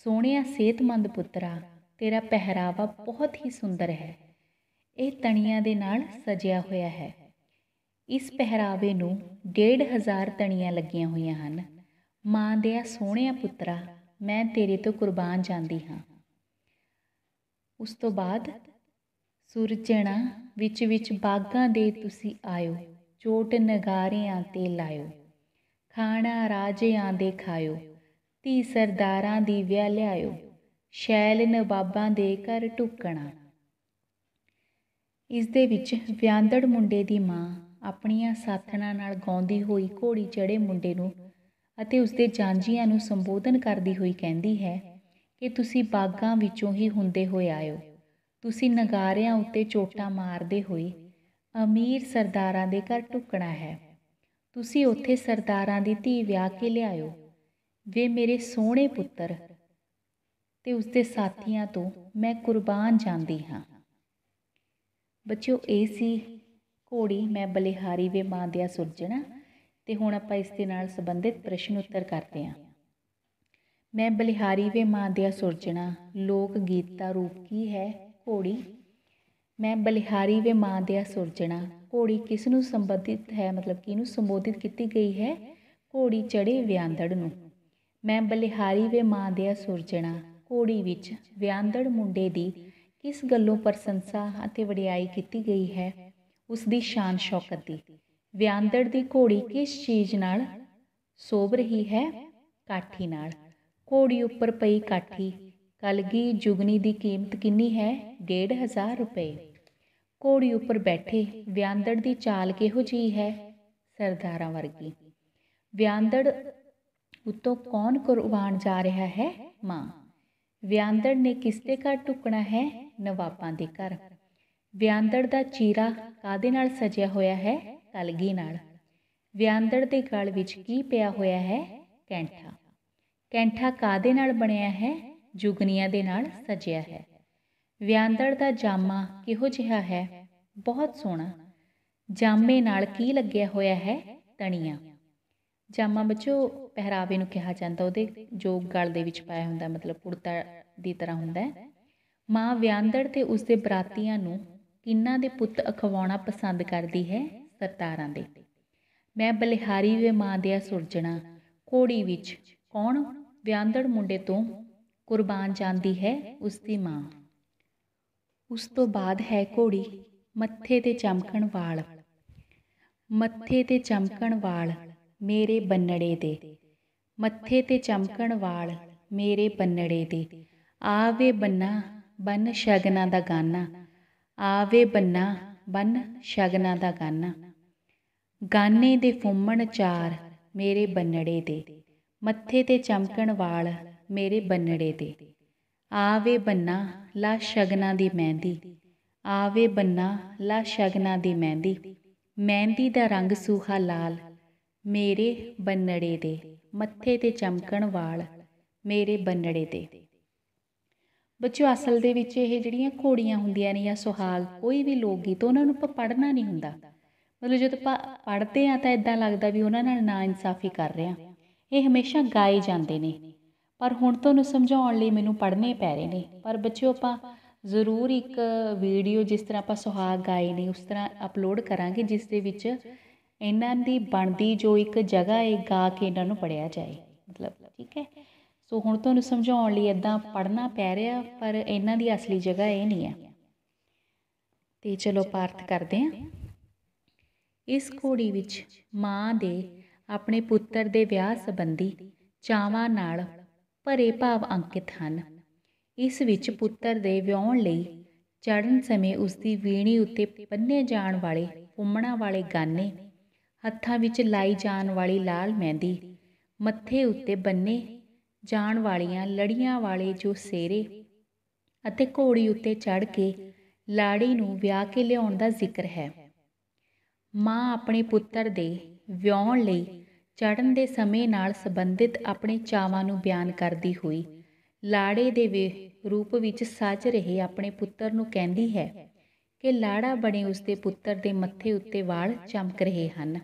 Speaker 1: ਸੋਹਣਿਆ ਸਿਹਤਮੰਦ ਪੁੱਤਰਾ, ਤੇਰਾ ਪਹਿਰਾਵਾ ਬਹੁਤ ਹੀ ਸੁੰਦਰ ਹੈ। ਇਹ ਤਣੀਆਂ ਦੇ ਨਾਲ ਸਜਿਆ ਹੋਇਆ ਹੈ। ਇਸ ਪਹਿਰਾਵੇ ਨੂੰ ਡੇਢ ਹਜ਼ਾਰ ਤਣੀਆਂ ਲੱਗੀਆਂ ਹੋਈਆਂ ਹਨ। ਮਾਂ ਦਿਆ, ਸੋਹਣਿਆ ਪੁੱਤਰਾ, ਮੈਂ ਤੇਰੇ ਤੋਂ ਕੁਰਬਾਨ ਜਾਂਦੀ ਹਾਂ। ਉਸ ਤੋਂ ਬਾਅਦ ਸੁਰਜਣਾ ਵਿੱਚ ਵਿੱਚ ਬਾਗਾਂ ਦੇ ਤੁਸੀਂ ਆਇਓ, ਚੋਟ ਨਗਾਰਿਆਂ ਤੇ ਲਾਇਓ। ਖਾਣਾ ਰਾਜਿਆਂ ਦੇ ਖਾਇਓ, ਧੀ ਸਰਦਾਰਾਂ ਦੀ ਵਿਆਹ ਲਿਆਇਓ, ਸ਼ੈਲ ਨਵਾਬਾਂ ਦੇ ਘਰ ਟੁਕਣਾ ਇਸ ਦੇ ਵਿੱਚ ਵਿਆਂਦੜ ਮੁੰਡੇ ਦੀ ਮਾਂ ਆਪਣੀਆਂ ਸਾਥਣਾਂ ਨਾਲ ਗਾਉਂਦੀ ਹੋਈ ਘੋੜੀ ਚੜੇ ਮੁੰਡੇ ਨੂੰ ਅਤੇ ਉਸਦੇ ਜਾਂਜੀਆਂ ਨੂੰ ਸੰਬੋਧਨ ਕਰਦੀ ਹੋਈ ਕਹਿੰਦੀ ਹੈ ਕਿ ਤੁਸੀਂ ਬਾਗਾਂ ਵਿੱਚੋਂ ਹੀ ਹੁੰਦੇ ਹੋਏ ਆਇਓ। ਤੁਸੀਂ ਨਗਾਰਿਆਂ ਉੱਤੇ ਚੋਟਾਂ ਮਾਰਦੇ ਹੋਏ ਅਮੀਰ ਸਰਦਾਰਾਂ ਦੇ ਘਰ ਟੁਕਣਾ ਹੈ। ਤੁਸੀਂ ਉੱਥੇ ਸਰਦਾਰਾਂ ਦੀ ਧੀ ਵਿਆਹ ਕੇ ਲਿਆਇਓ। ਵੇ ਮੇਰੇ ਸੋਹਣੇ ਪੁੱਤਰ, ਤੇ ਉਸਦੇ ਸਾਥੀਆਂ ਤੋਂ ਮੈਂ ਕੁਰਬਾਨ ਜਾਂਦੀ ਹਾਂ। ਬੱਚਿਓ, ਇਹ ਸੀ ਘੋੜੀ ਮੈਂ ਬਲਿਹਾਰੀ ਵੇ ਮਾਂ ਦਿਆ ਸੁਰਜਣਾ, ਤੇ ਹੁਣ ਆਪਾਂ ਇਸ ਦੇ ਨਾਲ ਸੰਬੰਧਿਤ ਪ੍ਰਸ਼ਨ ਉੱਤਰ ਕਰਦੇ ਹਾਂ। ਮੈਂ ਬਲਿਹਾਰੀ ਵੇ ਮਾਂ ਦਿਆ ਸੁਰਜਣਾ ਲੋਕ ਗੀਤ ਦਾ ਰੂਪ ਕੀ ਹੈ? ਘੋੜੀ। ਮੈਂ ਬਲਿਹਾਰੀ ਵੇ ਮਾਂ ਦਿਆ ਸੁਰਜਣਾ। ਘੋੜੀ ਕਿਸ ਨੂੰ ਸੰਬੰਧਿਤ ਹੈ? ਮਤਲਬ ਕਿ ਇਹਨੂੰ ਸੰਬੋਧਿਤ ਕੀਤੀ ਗਈ ਹੈ? ਘੋੜੀ ਚੜੇ ਵਿਆਂਦੜ ਨੂੰ। ਮੈਂ ਬਲਿਹਾਰੀ ਵੇ ਮਾਂ ਦਿਆ ਸੁਰਜਣਾ। ਘੋੜੀ ਵਿੱਚ ਵਿਆਂਦੜ ਮੁੰਡੇ ਦੀ ਕਿਸ ਗੱਲੋਂ ਪ੍ਰਸ਼ੰਸਾ ਅਤੇ ਵਡਿਆਈ ਕੀਤੀ ਗਈ ਹੈ? ਉਸ ਦੀ ਸ਼ਾਨ ਸ਼ੌਕਤ ਦੀ। ਵਿਆਂਦੜ ਦੀ ਘੋੜੀ ਕਿਸ ਚੀਜ਼ ਨਾਲ ਸੋਭ ਰਹੀ ਹੈ? ਕਾਠੀ ਨਾਲ। ਘੋੜੀ ਉੱਪਰ ਪਈ ਕਾਠੀ ਕਲਗੀ ਜੁਗਨੀ ਦੀ ਕੀਮਤ ਕਿੰਨੀ ਹੈ? 1500 ਰੁਪਏ। ਘੋੜੀ ਉੱਪਰ ਬੈਠੇ ਵਿਆਂਦੜ ਦੀ ਚਾਲ ਕਿਹੋ ਜਿਹੀ ਹੈ? ਸਰਦਾਰਾਂ ਵਰਗੀ। ਵਿਆਂਦੜ ਉਤੋਂ ਕੌਣ ਕੁਰਬਾਨ ਜਾ ਰਿਹਾ ਹੈ? ਮਾਂ। ਵਿਆਂਦੜ ਨੇ ਕਿਸ ਦੇ ਘਰ ਟੁਕਣਾ ਹੈ? ਨਵਾਬਾਂ ਦੇ ਘਰ। ਵਿਆਂਦੜ ਦਾ ਚੀਰਾ ਕਾਦੇ ਨਾਲ ਸਜਿਆ ਹੋਇਆ ਹੈ? ਕਲਗੀ ਨਾਲ। ਵਿਆਂਦੜ ਦੇ ਗਲ ਵਿੱਚ ਕੀ ਪਿਆ ਹੋਇਆ ਹੈ? ਕੈਂਠਾ। ਕੈਂਠਾ ਕਾਦੇ ਨਾਲ ਬਣਿਆ ਹੈ? ਜੁਗਨੀਆਂ ਦੇ ਨਾਲ ਸਜਿਆ ਹੈ। ਵਿਆਂਦੜ ਦਾ ਜਾਮਾ ਕਿਹੋ ਜਿਹਾ ਹੈ? ਬਹੁਤ ਸੋਹਣਾ। ਜਾਮੇ ਨਾਲ ਕੀ ਲੱਗਿਆ ਹੋਇਆ ਹੈ? ਤਣੀਆਂ। ਜਾਮਾ ਬੱਚੋ, ਪਹਿਰਾਵੇ ਨੂੰ ਕਿਹਾ ਜਾਂਦਾ ਉਹਦੇ, ਜੋ ਗਲ ਦੇ ਵਿੱਚ ਪਾਇਆ ਹੁੰਦਾ, ਮਤਲਬ ਕੁੜਤਾ ਦੀ ਤਰ੍ਹਾਂ ਹੁੰਦਾ ਹੈ। ਮਾਂ ਵਿਆਂਦੜ ਤੇ ਉਸਦੇ ਬਰਾਤੀਆਂ ਨੂੰ ਕਿੰਨਾ ਦੇ ਪੁੱਤ ਅਖਵਾਉਣਾ ਪਸੰਦ ਕਰਦੀ ਹੈ? ਸਰਤਾਰਾਂ ਦੇ। ਮੈਂ ਬਲਿਹਾਰੀ ਵੇ ਮਾਂ ਦਿਆ ਸੁਰਜਣਾ ਕੋੜੀ ਵਿੱਚ ਕੌਣ? ਵਿਆਂਦੜ ਮੁੰਡੇ ਤੋਂ ਕੁਰਬਾਨ ਜਾਂਦੀ ਹੈ ਉਸ ਦੀ ਮਾਂ। ਉਸ ਤੋਂ ਬਾਅਦ ਹੈ ਘੋੜੀ, ਮੱਥੇ ਤੇ ਚਮਕਣ ਵਾਲ। ਮੱਥੇ ਤੇ ਚਮਕਣ ਵਾਲ, ਮੇਰੇ ਬੰਨੜੇ ਦੇ। ਮੱਥੇ ਤੇ ਚਮਕਣ ਵਾਲ, ਮੇਰੇ ਬੰਨੜੇ ਦੇ। ਆਵੇ ਬੰਨਾ, ਬੰਨ ਸ਼ਗਨਾਂ ਦਾ ਗਾਨਾ। ਆਵੇ ਬੰਨਾ, ਬੰਨ ਸ਼ਗਨਾਂ ਦਾ ਗਾਨਾ। ਗਾਨੇ ਦੇ ਫੁੰਮਣ ਚਾਰ, ਮੇਰੇ ਬੰਨੜੇ ਦੇ। ਮੱਥੇ ਤੇ ਚਮਕਣ ਵਾਲ ਮੇਰੇ ਬੰਨੜੇ ਦੇ ਆਵੇ ਬੰਨਾ, ਲਾ ਸ਼ਗਨਾਂ ਦੀ ਮਹਿੰਦੀ। ਆਵੇ ਬੰਨਾ, ਲਾ ਸ਼ਗਨਾਂ ਦੀ ਮਹਿੰਦੀ। ਮਹਿੰਦੀ ਦਾ ਰੰਗ ਸੂਹਾ ਲਾਲ। ਮੇਰੇ ਬੰਨੜੇ ਦੇ ਮੱਥੇ ਤੇ ਚਮਕਣ ਵਾਲ ਮੇਰੇ ਬੰਨੜੇ ਦੇ ਬੱਚੋ, ਅਸਲ ਦੇ ਵਿੱਚ ਇਹ ਜਿਹੜੀਆਂ ਘੋੜੀਆਂ ਹੁੰਦੀਆਂ ਨੇ ਜਾਂ ਸੁਹਾਗ, ਕੋਈ ਵੀ ਲੋਕ ਗੀਤ, ਉਹਨਾਂ ਨੂੰ ਆਪਾਂ ਪੜ੍ਹਨਾ ਨਹੀਂ ਹੁੰਦਾ। ਮਤਲਬ ਜਦੋਂ ਆਪਾਂ ਪੜ੍ਹਦੇ ਆ ਤਾਂ ਇਦਾਂ ਲੱਗਦਾ ਵੀ ਉਹਨਾਂ ਨਾਲ ਨਾ ਇਨਸਾਫੀ ਕਰ ਰਹੇ ਆ ਇਹ ਹਮੇਸ਼ਾ ਗਾਏ ਜਾਂਦੇ ਨੇ। ਪਰ ਹੁਣ ਤੁਹਾਨੂੰ ਸਮਝਾਉਣ ਲਈ ਮੈਨੂੰ ਪੜ੍ਹਨੇ ਪੈ ਰਹੇ ਨੇ। ਪਰ ਬੱਚਿਓ, ਆਪਾਂ ਜ਼ਰੂਰ ਇੱਕ ਵੀਡੀਓ ਜਿਸ ਤਰ੍ਹਾਂ ਆਪਾਂ ਸੁਹਾਗ ਗਾਏ ਨੇ, ਉਸ ਤਰ੍ਹਾਂ ਅਪਲੋਡ ਕਰਾਂਗੇ, ਜਿਸ ਦੇ ਵਿੱਚ ਇਹਨਾਂ ਦੀ ਬਣਦੀ ਜੋ ਇੱਕ ਜਗ੍ਹਾ ਹੈ ਗਾ ਕੇ ਇਹਨਾਂ ਨੂੰ ਪੜਿਆ ਜਾਏ। ਮਤਲਬ, ਠੀਕ ਹੈ? ਸੋ ਹੁਣ ਤੁਹਾਨੂੰ ਸਮਝਾਉਣ ਲਈ ਇਦਾਂ ਪੜਨਾ ਪੈ ਰਿਹਾ, ਪਰ ਇਹਨਾਂ ਦੀ ਅਸਲੀ ਜਗ੍ਹਾ ਇਹ ਨਹੀਂ ਹੈ ਤੇ ਚਲੋ ਪਾਰਥ ਕਰਦੇ ਹਾਂ। ਇਸ ਘੋੜੀ ਵਿੱਚ ਮਾਂ ਦੇ ਆਪਣੇ ਪੁੱਤਰ ਦੇ ਵਿਆਹ ਸੰਬੰਧੀ ਚਾਵਾਂ ਨਾਲ ਭਰੇ ਭਾਵ ਅੰਕਿਤ ਹਨ। ਇਸ ਵਿੱਚ ਪੁੱਤਰ ਦੇ ਵਿਆਹਣ ਲਈ ਚੜਨ ਸਮੇਂ ਉਸ ਦੀ ਵੀਣੀ ਉੱਤੇ ਬੰਨੇ ਜਾਣ ਵਾਲੇ, ਫੁੰਮਣਾ ਵਾਲੇ ਗਾਨੇ, ਹੱਥਾਂ ਵਿੱਚ ਲਾਈ ਜਾਣ ਵਾਲੀ ਲਾਲ ਮਹਿੰਦੀ, ਮੱਥੇ ਉੱਤੇ ਬੰਨੇ ਜਾਣ ਵਾਲੀਆਂ ਲੜੀਆਂ ਵਾਲੇ ਜੋ ਸੇਰੇ ਅਤੇ ਘੋੜੀ ਉੱਤੇ ਚੜ ਕੇ ਲਾੜੀ ਨੂੰ ਵਿਆਹ ਕੇ ਲਿਆਉਣ ਦਾ ਜ਼ਿਕਰ ਹੈ। ਮਾਂ ਆਪਣੇ ਪੁੱਤਰ ਦੇ ਵਿਆਹਣ ਲਈ ਚੜ੍ਹਨ ਦੇ ਸਮੇਂ ਨਾਲ ਸੰਬੰਧਿਤ ਆਪਣੇ ਚਾਵਾਂ ਨੂੰ ਬਿਆਨ ਕਰਦੀ ਹੋਈ, ਲਾੜੇ ਦੇ ਰੂਪ ਵਿੱਚ ਸੱਜ ਰਹੇ ਆਪਣੇ ਪੁੱਤਰ ਨੂੰ ਕਹਿੰਦੀ ਹੈ ਕਿ ਲਾੜਾ ਬਣੇ ਉਸਦੇ ਪੁੱਤਰ ਦੇ ਮੱਥੇ ਉੱਤੇ ਵਾਲ ਚਮਕ ਰਹੇ ਹਨ।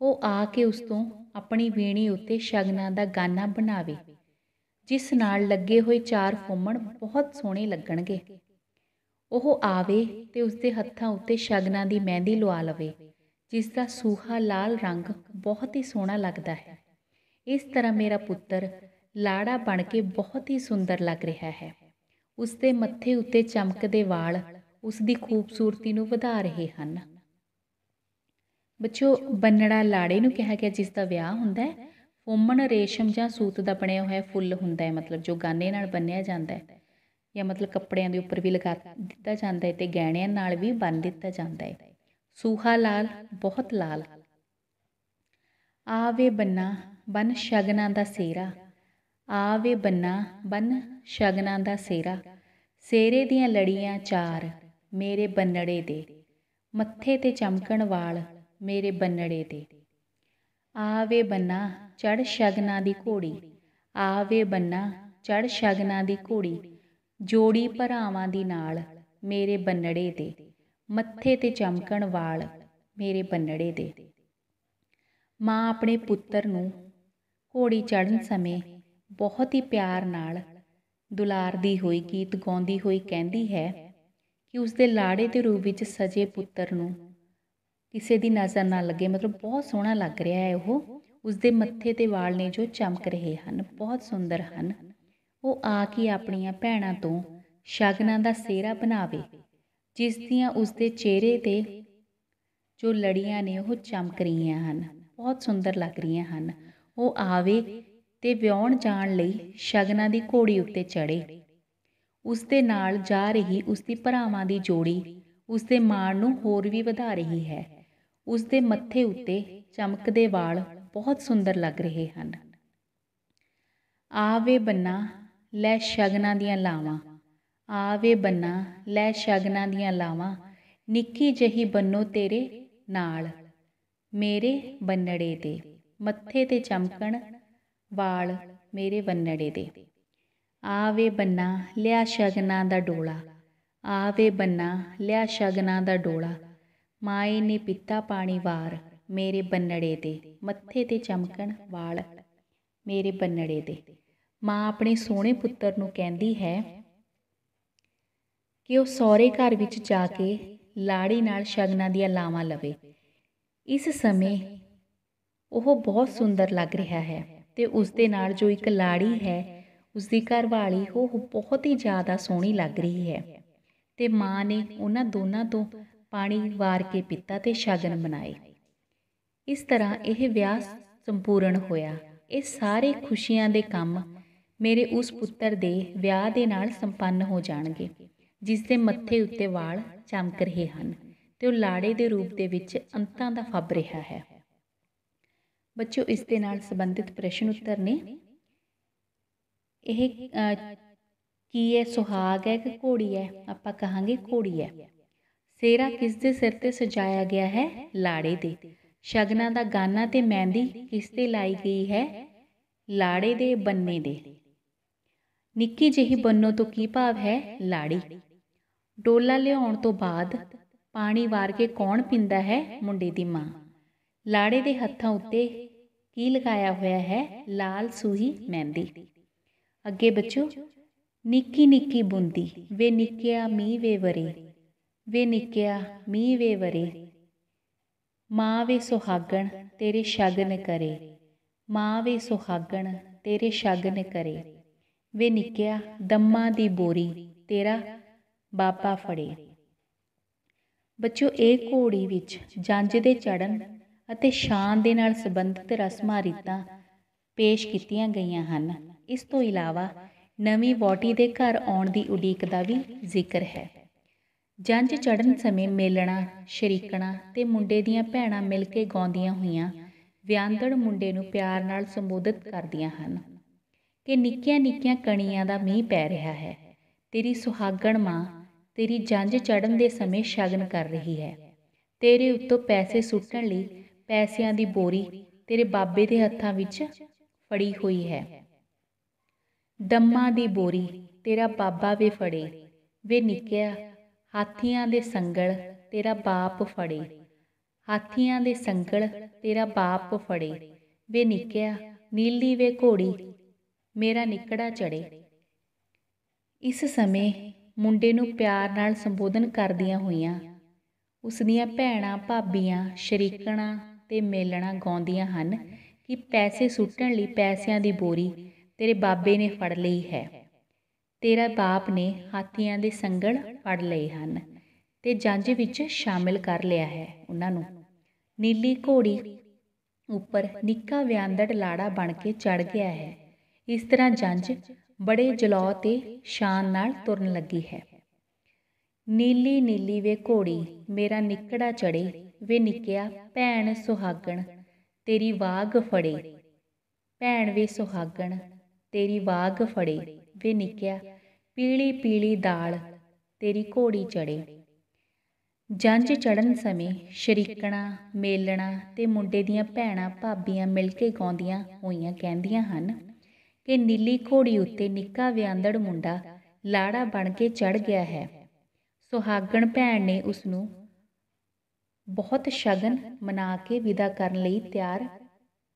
Speaker 1: ਉਹ ਆ ਕੇ ਉਸ ਤੋਂ ਆਪਣੀ ਵੀਣੀ ਉੱਤੇ ਸ਼ਗਨਾਂ ਦਾ ਗਾਨਾ ਬਣਾਵੇ, ਜਿਸ ਨਾਲ ਲੱਗੇ ਹੋਏ ਚਾਰ ਫੁੰਮਣ ਬਹੁਤ ਸੋਹਣੇ ਲੱਗਣਗੇ। ਉਹ ਆਵੇ ਤੇ ਉਸਦੇ ਹੱਥਾਂ ਉੱਤੇ ਸ਼ਗਨਾਂ ਦੀ ਮਹਿੰਦੀ ਲਵਾ ਲਵੇ। ਜਿਸ ਦਾ ਸੂਹਾ ਲਾਲ ਰੰਗ ਬਹੁਤ ਹੀ ਸੋਹਣਾ ਲੱਗਦਾ ਹੈ। ਇਸ ਤਰ੍ਹਾਂ ਮੇਰਾ ਪੁੱਤਰ ਲਾੜਾ ਬਣ ਕੇ ਬਹੁਤ ਹੀ ਸੁੰਦਰ ਲੱਗ ਰਿਹਾ ਹੈ। ਉਸ ਦੇ ਮੱਥੇ ਉੱਤੇ ਚਮਕਦੇ ਵਾਲ ਉਸ ਦੀ ਖੂਬਸੂਰਤੀ ਨੂੰ ਵਧਾ ਰਹੇ ਹਨ। ਬੱਚੋ ਬੰਨੜਾ ਲਾੜੇ ਨੂੰ ਕਿਹਾ ਗਿਆ ਜਿਸ ਦਾ ਵਿਆਹ ਹੁੰਦਾ ਹੈ, ਫੁੰਮਣ ਰੇਸ਼ਮ ਜਾਂ ਸੂਤ ਦਾ ਬਣਿਆ ਹੋਇਆ ਫੁੱਲ ਹੁੰਦਾ ਹੈ, ਮਤਲਬ ਜੋ ਗਾਨੇ ਨਾਲ ਬੰਨਿਆ ਜਾਂਦਾ ਹੈ ਜਾਂ ਮਤਲਬ ਕੱਪੜਿਆਂ ਦੇ ਉੱਪਰ ਵੀ ਲਗਾ ਦਿੱਤਾ ਜਾਂਦਾ ਹੈ ਤੇ ਗਹਿਣਿਆਂ ਨਾਲ ਵੀ ਬੰਨ ਦਿੱਤਾ ਜਾਂਦਾ ਹੈ। ਸੂਹਾ ਲਾਲ, ਬਹੁਤ ਲਾਲ। ਆਵੇ ਬੰਨਾ ਬਨ ਸ਼ਗਨਾਂ ਦਾ ਸੇਰਾ। ਆਵੇ ਬੰਨਾ ਬਨ ਸ਼ਗਨਾਂ ਦਾ ਸੇਰਾ। ਸੇਰੇ ਦੀਆਂ ਲੜੀਆਂ ਚਾਰ ਮੇਰੇ ਬੰਨੜੇ ਦੇ। ਮੱਥੇ ਤੇ ਚਮਕਣ ਵਾਲ ਮੇਰੇ ਬੰਨੜੇ ਦੇ। ਆਵੇ ਬੰਨਾ ਚੜ ਸ਼ਗਨਾਂ ਦੀ ਘੋੜੀ। ਆਵੇ ਬੰਨਾ ਚੜ ਸ਼ਗਨਾਂ ਦੀ ਘੋੜੀ। ਜੋੜੀ ਭਰਾਵਾਂ ਦੀ ਨਾਲ ਮੇਰੇ ਬੰਨੜੇ ਦੇ। ਮੱਥੇ ਤੇ ਚਮਕਣ ਵਾਲ ਮੇਰੇ ਬੰਨੜੇ ਦੇ। ਮਾਂ ਆਪਣੇ ਪੁੱਤਰ ਨੂੰ ਘੋੜੀ ਚੜ੍ਹਨ ਸਮੇਂ ਬਹੁਤ ਹੀ ਪਿਆਰ ਨਾਲ ਦੁਲਾਰਦੀ ਹੋਈ ਗੀਤ ਗਾਉਂਦੀ ਹੋਈ ਕਹਿੰਦੀ ਹੈ ਕਿ ਉਸਦੇ ਲਾੜੇ ਦੇ ਰੂਪ ਵਿੱਚ ਸਜੇ ਪੁੱਤਰ ਨੂੰ ਕਿਸੇ ਦੀ ਨਜ਼ਰ ਨਾ ਲੱਗੇ। ਮਤਲਬ ਬਹੁਤ ਸੋਹਣਾ ਲੱਗ ਰਿਹਾ ਹੈ ਉਹ। ਉਸਦੇ ਮੱਥੇ ਤੇ ਵਾਲ ਨੇ ਜੋ ਚਮਕ ਰਹੇ ਹਨ, ਬਹੁਤ ਸੁੰਦਰ ਹਨ। ਉਹ ਆ ਕੇ ਆਪਣੀਆਂ ਭੈਣਾਂ ਤੋਂ ਸ਼ਗਨਾਂ ਦਾ ਸਿਹਰਾ ਬਣਾਵੇ। ਜਿਸ ਦੀਆਂ ਉਸਦੇ ਚਿਹਰੇ ਤੇ ਜੋ ਲੜੀਆਂ ਨੇ, ਉਹ ਚਮਕ ਰਹੀਆਂ ਹਨ। ਬਹੁਤ ਸੁੰਦਰ ਲੱਗ ਰਹੀਆਂ ਹਨ। ਉਹ ਆਵੇ ਤੇ ਵਿਆਹਣ ਜਾਣ ਲਈ ਸ਼ਗਨਾਂ ਦੀ ਘੋੜੀ ਉੱਤੇ ਚੜੇ ਉਸ ਦੇ ਨਾਲ ਜਾ ਰਹੀ ਉਸ ਦੀ ਭਰਾਵਾਂ ਦੀ ਜੋੜੀ ਉਸ ਦੇ ਮਾਣ ਨੂੰ ਹੋਰ ਵੀ ਵਧਾ ਰਹੀ ਹੈ। ਉਸ ਦੇ ਮੱਥੇ ਉੱਤੇ ਚਮਕਦੇ ਵਾਲ ਬਹੁਤ ਸੁੰਦਰ ਲੱਗ ਰਹੇ ਹਨ। ਆਵੇ ਬੰਨਾ, ਲੈ ਸ਼ਗਨਾਂ ਦੀਆਂ ਲਾਵਾਂ। ਆ ਵੇ ਬੰਨਾ, ਲੈ ਸ਼ਗਨਾਂ ਦੀਆਂ ਲਾਵਾਂ, ਨਿੱਕੀ ਜਹੀ ਬੰਨੋ ਤੇਰੇ ਨਾਲ। ਮੇਰੇ ਬੰਨੜੇ ਦੇ, ਮੱਥੇ ਤੇ ਚਮਕਣ ਵਾਲ ਮੇਰੇ ਬੰਨੜੇ ਦੇ। ਆਵੇ ਬੰਨਾ, ਲਿਆ ਸ਼ਗਨਾਂ ਦਾ ਡੋਲਾ। ਆਵੇ ਬੰਨਾ, ਲਿਆ ਸ਼ਗਨਾਂ ਦਾ ਡੋਲਾ। ਮਾਏ ਨੇ ਪੀਤਾ ਪਾਣੀ ਵਾਰ ਮੇਰੇ ਬੰਨੜੇ ਦੇ, ਮੱਥੇ ਤੇ ਚਮਕਣ ਵਾਲ ਮੇਰੇ ਬੰਨੜੇ ਦੇ। ਮਾਂ ਆਪਣੇ ਸੋਹਣੇ ਪੁੱਤਰ ਨੂੰ ਕਹਿੰਦੀ ਹੈ ਕਿ ਉਹ ਸਹੁਰੇ ਘਰ ਵਿੱਚ ਜਾ ਕੇ ਲਾੜੀ ਨਾਲ ਸ਼ਗਨਾਂ ਦੀਆਂ ਲਾਵਾਂ ਲਵੇ। ਇਸ ਸਮੇਂ ਉਹ ਬਹੁਤ ਸੁੰਦਰ ਲੱਗ ਰਿਹਾ ਹੈ ਤੇ ਉਸ ਦੇ ਨਾਲ ਜੋ ਇੱਕ ਲਾੜੀ ਹੈ ਉਸ ਦੀ ਘਰਵਾਲੀ, ਉਹ ਬਹੁਤ ਹੀ ਜ਼ਿਆਦਾ ਸੋਹਣੀ ਲੱਗ ਰਹੀ ਹੈ। ਤੇ ਮਾਂ ਨੇ ਉਹਨਾਂ ਦੋਨਾਂ ਤੋਂ ਪਾਣੀ ਵਾਰ ਕੇ ਪੀਤਾ ਤੇ ਸ਼ਗਨ ਮਨਾਏ। ਇਸ ਤਰ੍ਹਾਂ ਇਹ ਵਿਆਹ ਸੰਪੂਰਨ ਹੋਇਆ। ਇਹ ਸਾਰੇ ਖੁਸ਼ੀਆਂ ਦੇ ਕੰਮ ਮੇਰੇ ਉਸ ਪੁੱਤਰ ਦੇ ਵਿਆਹ ਦੇ ਨਾਲ ਸੰਪੰਨ ਹੋ ਜਾਣਗੇ। ਜਿਸ ਦੇ ਮੱਥੇ ਉੱਤੇ ਵਾਲ ਚਮਕ ਰਹੇ ਹਨ ਤੇ ਉਹ ਲਾੜੇ ਦੇ ਰੂਪ ਦੇ ਵਿੱਚ ਅੰਤਾਂ ਦਾ ਫੱਬ ਰਿਹਾ ਹੈ। ਬੱਚਿਓ ਇਸ ਦੇ ਨਾਲ ਸੰਬੰਧਿਤ ਪ੍ਰਸ਼ਨ ਉੱਤਰ ਨੇ। ਇਹ ਕੀ ਹੈ ਸੁਹਾਗ ਹੈ ਕਿ ਘੋੜੀ ਹੈ? ਆਪਾਂ ਕਹਾਂਗੇ ਘੋੜੀ ਹੈ। ਸੇਰਾ ਕਿਸ ਦੇ ਸਿਰ ਤੇ ਸਜਾਇਆ ਗਿਆ ਹੈ? ਲਾੜੇ ਦੇ। ਸ਼ਗਨਾਂ ਦਾ ਗਾਨਾ ਤੇ ਮਹਿੰਦੀ ਕਿਸ ਤੇ ਲਾਈ ਗਈ ਹੈ? ਲਾੜੇ ਦੇ ਬੰਨੇ ਦੇ। ਨਿੱਕੀ ਜਿਹੀ ਬੰਨੋ ਤੋਂ ਕੀ ਭਾਵ ਹੈ? ਲਾੜੀ। ਡੋਲਾ ਲਿਆਉਣ ਤੋਂ ਬਾਅਦ ਪਾਣੀ ਵਾਰ ਕੇ ਕੌਣ ਪਿੰਦਾ ਹੈ? ਮੁੰਡੇ ਦੀ ਮਾਂ। ਲਾੜੇ ਦੇ ਹੱਥਾਂ ਉੱਤੇ ਕੀ ਲਗਾਇਆ ਹੋਇਆ ਹੈ? ਲਾਲ ਸੂਹੀ ਮਹਿੰਦੀ। ਅੱਗੇ ਬੱਚੋ, ਨਿੱਕੀ ਨਿੱਕੀ ਬੁੰਦੀ। ਵੇ ਨਿੱਕਿਆ ਮੀਂਹ ਵੇ ਵਰੇ। ਵੇ ਨਿੱਕਿਆ ਮੀਂਹ ਵੇ ਵਰੇ। ਮਾਂ ਵੇ ਸੁਹਾਗਣ, ਤੇਰੇ ਸ਼ਗਨ ਕਰੇ। ਮਾਂ ਵੇ ਸੁਹਾਗਣ, ਤੇਰੇ ਸ਼ਗਨ ਕਰੇ। ਵੇ ਨਿੱਕਿਆ, ਦੰਮਾਂ ਦੀ ਬੋਰੀ, ਤੇਰਾ ਬਾਬਾ ਫੜੇ। ਬੱਚੋ, ਇਹ ਘੋੜੀ ਵਿੱਚ ਜੰਜ ਦੇ ਚੜਨ ਅਤੇ ਸ਼ਾਨ ਦੇ ਨਾਲ ਸੰਬੰਧਿਤ ਰਸਮਾਂ ਰੀਤਾਂ ਪੇਸ਼ ਕੀਤੀਆਂ ਗਈਆਂ ਹਨ। ਇਸ ਤੋਂ ਇਲਾਵਾ ਨਵੀਂ ਵੋਟੀ ਦੇ ਘਰ ਆਉਣ ਦੀ ਉਡੀਕ ਦਾ ਵੀ ਜ਼ਿਕਰ ਹੈ। ਜੰਜ ਚੜਨ ਸਮੇਂ ਮੇਲਣਾ, ਸ਼ਰੀਕਣਾ ਤੇ ਮੁੰਡੇ ਦੀਆਂ ਭੈਣਾਂ ਮਿਲ ਕੇ ਗਾਉਂਦੀਆਂ ਹੋਈਆਂ ਵਿਆਂਦੜ ਮੁੰਡੇ ਨੂੰ ਪਿਆਰ ਨਾਲ ਸੰਬੋਧਿਤ ਕਰਦੀਆਂ ਹਨ ਕਿ ਨਿੱਕੀਆਂ ਨਿੱਕੀਆਂ ਕਣੀਆਂ ਦਾ ਮੀਂਹ ਪੈ ਰਿਹਾ ਹੈ। ਤੇਰੀ ਸੁਹਾਗਣ ਮਾਂ ਤੇਰੀ ਜੰਜ ਚੜਨ ਦੇ ਸਮੇਂ ਸ਼ਗਨ ਕਰ ਰਹੀ ਹੈ। ਤੇਰੇ ਉੱਤੋਂ ਪੈਸੇ ਸੁੱਟਣ ਲਈ ਪੈਸਿਆਂ ਦੀ ਬੋਰੀ ਤੇਰੇ ਬਾਬੇ ਦੇ ਹੱਥਾਂ ਵਿੱਚ ਫੜੀ ਹੋਈ ਹੈ। ਦੰਮਾਂ ਦੀ ਬੋਰੀ ਤੇਰਾ ਬਾਬਾ ਵੇ ਫੜੇ। ਵੇ ਨਿੱਕਿਆ ਹਾਥੀਆਂ ਦੇ ਸੰਗਲ ਤੇਰਾ ਬਾਪ ਫੜੇ। ਹਾਥੀਆਂ ਦੇ ਸੰਗਲ ਤੇਰਾ ਬਾਪ ਫੜੇ। ਵੇ ਨਿੱਕਿਆ ਨੀਲੀ ਵੇ ਘੋੜੀ ਮੇਰਾ ਨਿਕੜਾ ਚੜੇ। ਇਸ ਸਮੇਂ ਮੁੰਡੇ ਨੂੰ ਪਿਆਰ ਨਾਲ ਸੰਬੋਧਨ ਕਰਦੀਆਂ ਹੋਈਆਂ। ਉਸ ਦੀਆਂ ਭੈਣਾਂ, ਭਾਬੀਆਂ, ਸ਼ਰੀਕਣਾ ਤੇ ਮੇਲਣਾ ਗਾਉਂਦੀਆਂ ਹਨ ਕਿ ਪੈਸੇ ਸੁੱਟਣ ਲਈ ਪੈਸਿਆਂ ਦੀ ਬੋਰੀ ਤੇਰੇ ਬਾਬੇ ਨੇ ਫੜ ਲਈ ਹੈ। ਤੇਰਾ ਬਾਪ ਨੇ ਹਾਥੀਆਂ ਦੇ ਸੰਗਲ ਫੜ ਲਏ ਹਨ ਤੇ ਜੰਜ ਵਿੱਚ ਸ਼ਾਮਿਲ ਕਰ ਲਿਆ ਹੈ ਉਹਨਾਂ ਨੂੰ। ਨੀਲੀ ਘੋੜੀ ਉੱਪਰ ਨਿੱਕਾ ਵਿਆਂਦੜ ਲਾੜਾ ਬਣ ਕੇ ਚੜ ਗਿਆ ਹੈ। ਇਸ ਤਰ੍ਹਾਂ ਜੰਜ ਬੜੇ ਜਲੌ ਤੇ ਸ਼ਾਨ ਨਾਲ ਤੁਰਨ ਲੱਗੀ ਹੈ। ਨੀਲੀ ਨੀਲੀ ਵੇ ਘੋੜੀ, ਮੇਰਾ ਨਿੱਕੜਾ ਚੜੇ, ਵੇ ਨਿੱਕਿਆ ਭੈਣ ਸੁਹਾਗਣ, ਤੇਰੀ ਵਾਗ ਫੜੇ। ਭੈਣ ਵੇ ਸੁਹਾਗਣ, ਤੇਰੀ ਵਾਗ ਫੜੇ, ਵੇ ਨਿੱਕਿਆ ਪੀਲੀ ਪੀਲੀ ਦਾਲ, ਤੇਰੀ ਘੋੜੀ ਚੜੇ। ਜੰਜ ਚੜਨ ਸਮੇਂ ਸ਼ਰੀਕਣਾ, ਮੇਲਣਾ ਤੇ ਮੁੰਡੇ ਦੀਆਂ ਭੈਣਾਂ ਭਾਬੀਆਂ ਮਿਲ ਕੇ ਗਾਉਂਦੀਆਂ ਹੋਈਆਂ ਕਹਿੰਦੀਆਂ ਹਨ ਕਿ ਨੀਲੀ ਘੋੜੀ ਉੱਤੇ ਨਿੱਕਾ ਵਿਆਂਦੜ ਮੁੰਡਾ ਲਾੜਾ ਬਣ ਕੇ ਚੜ ਗਿਆ ਹੈ। ਸੁਹਾਗਣ ਭੈਣ ਨੇ ਉਸ ਨੂੰ ਬਹੁਤ ਸ਼ਗਨ ਮਨਾ ਕੇ ਵਿਦਾ ਕਰਨ ਲਈ ਤਿਆਰ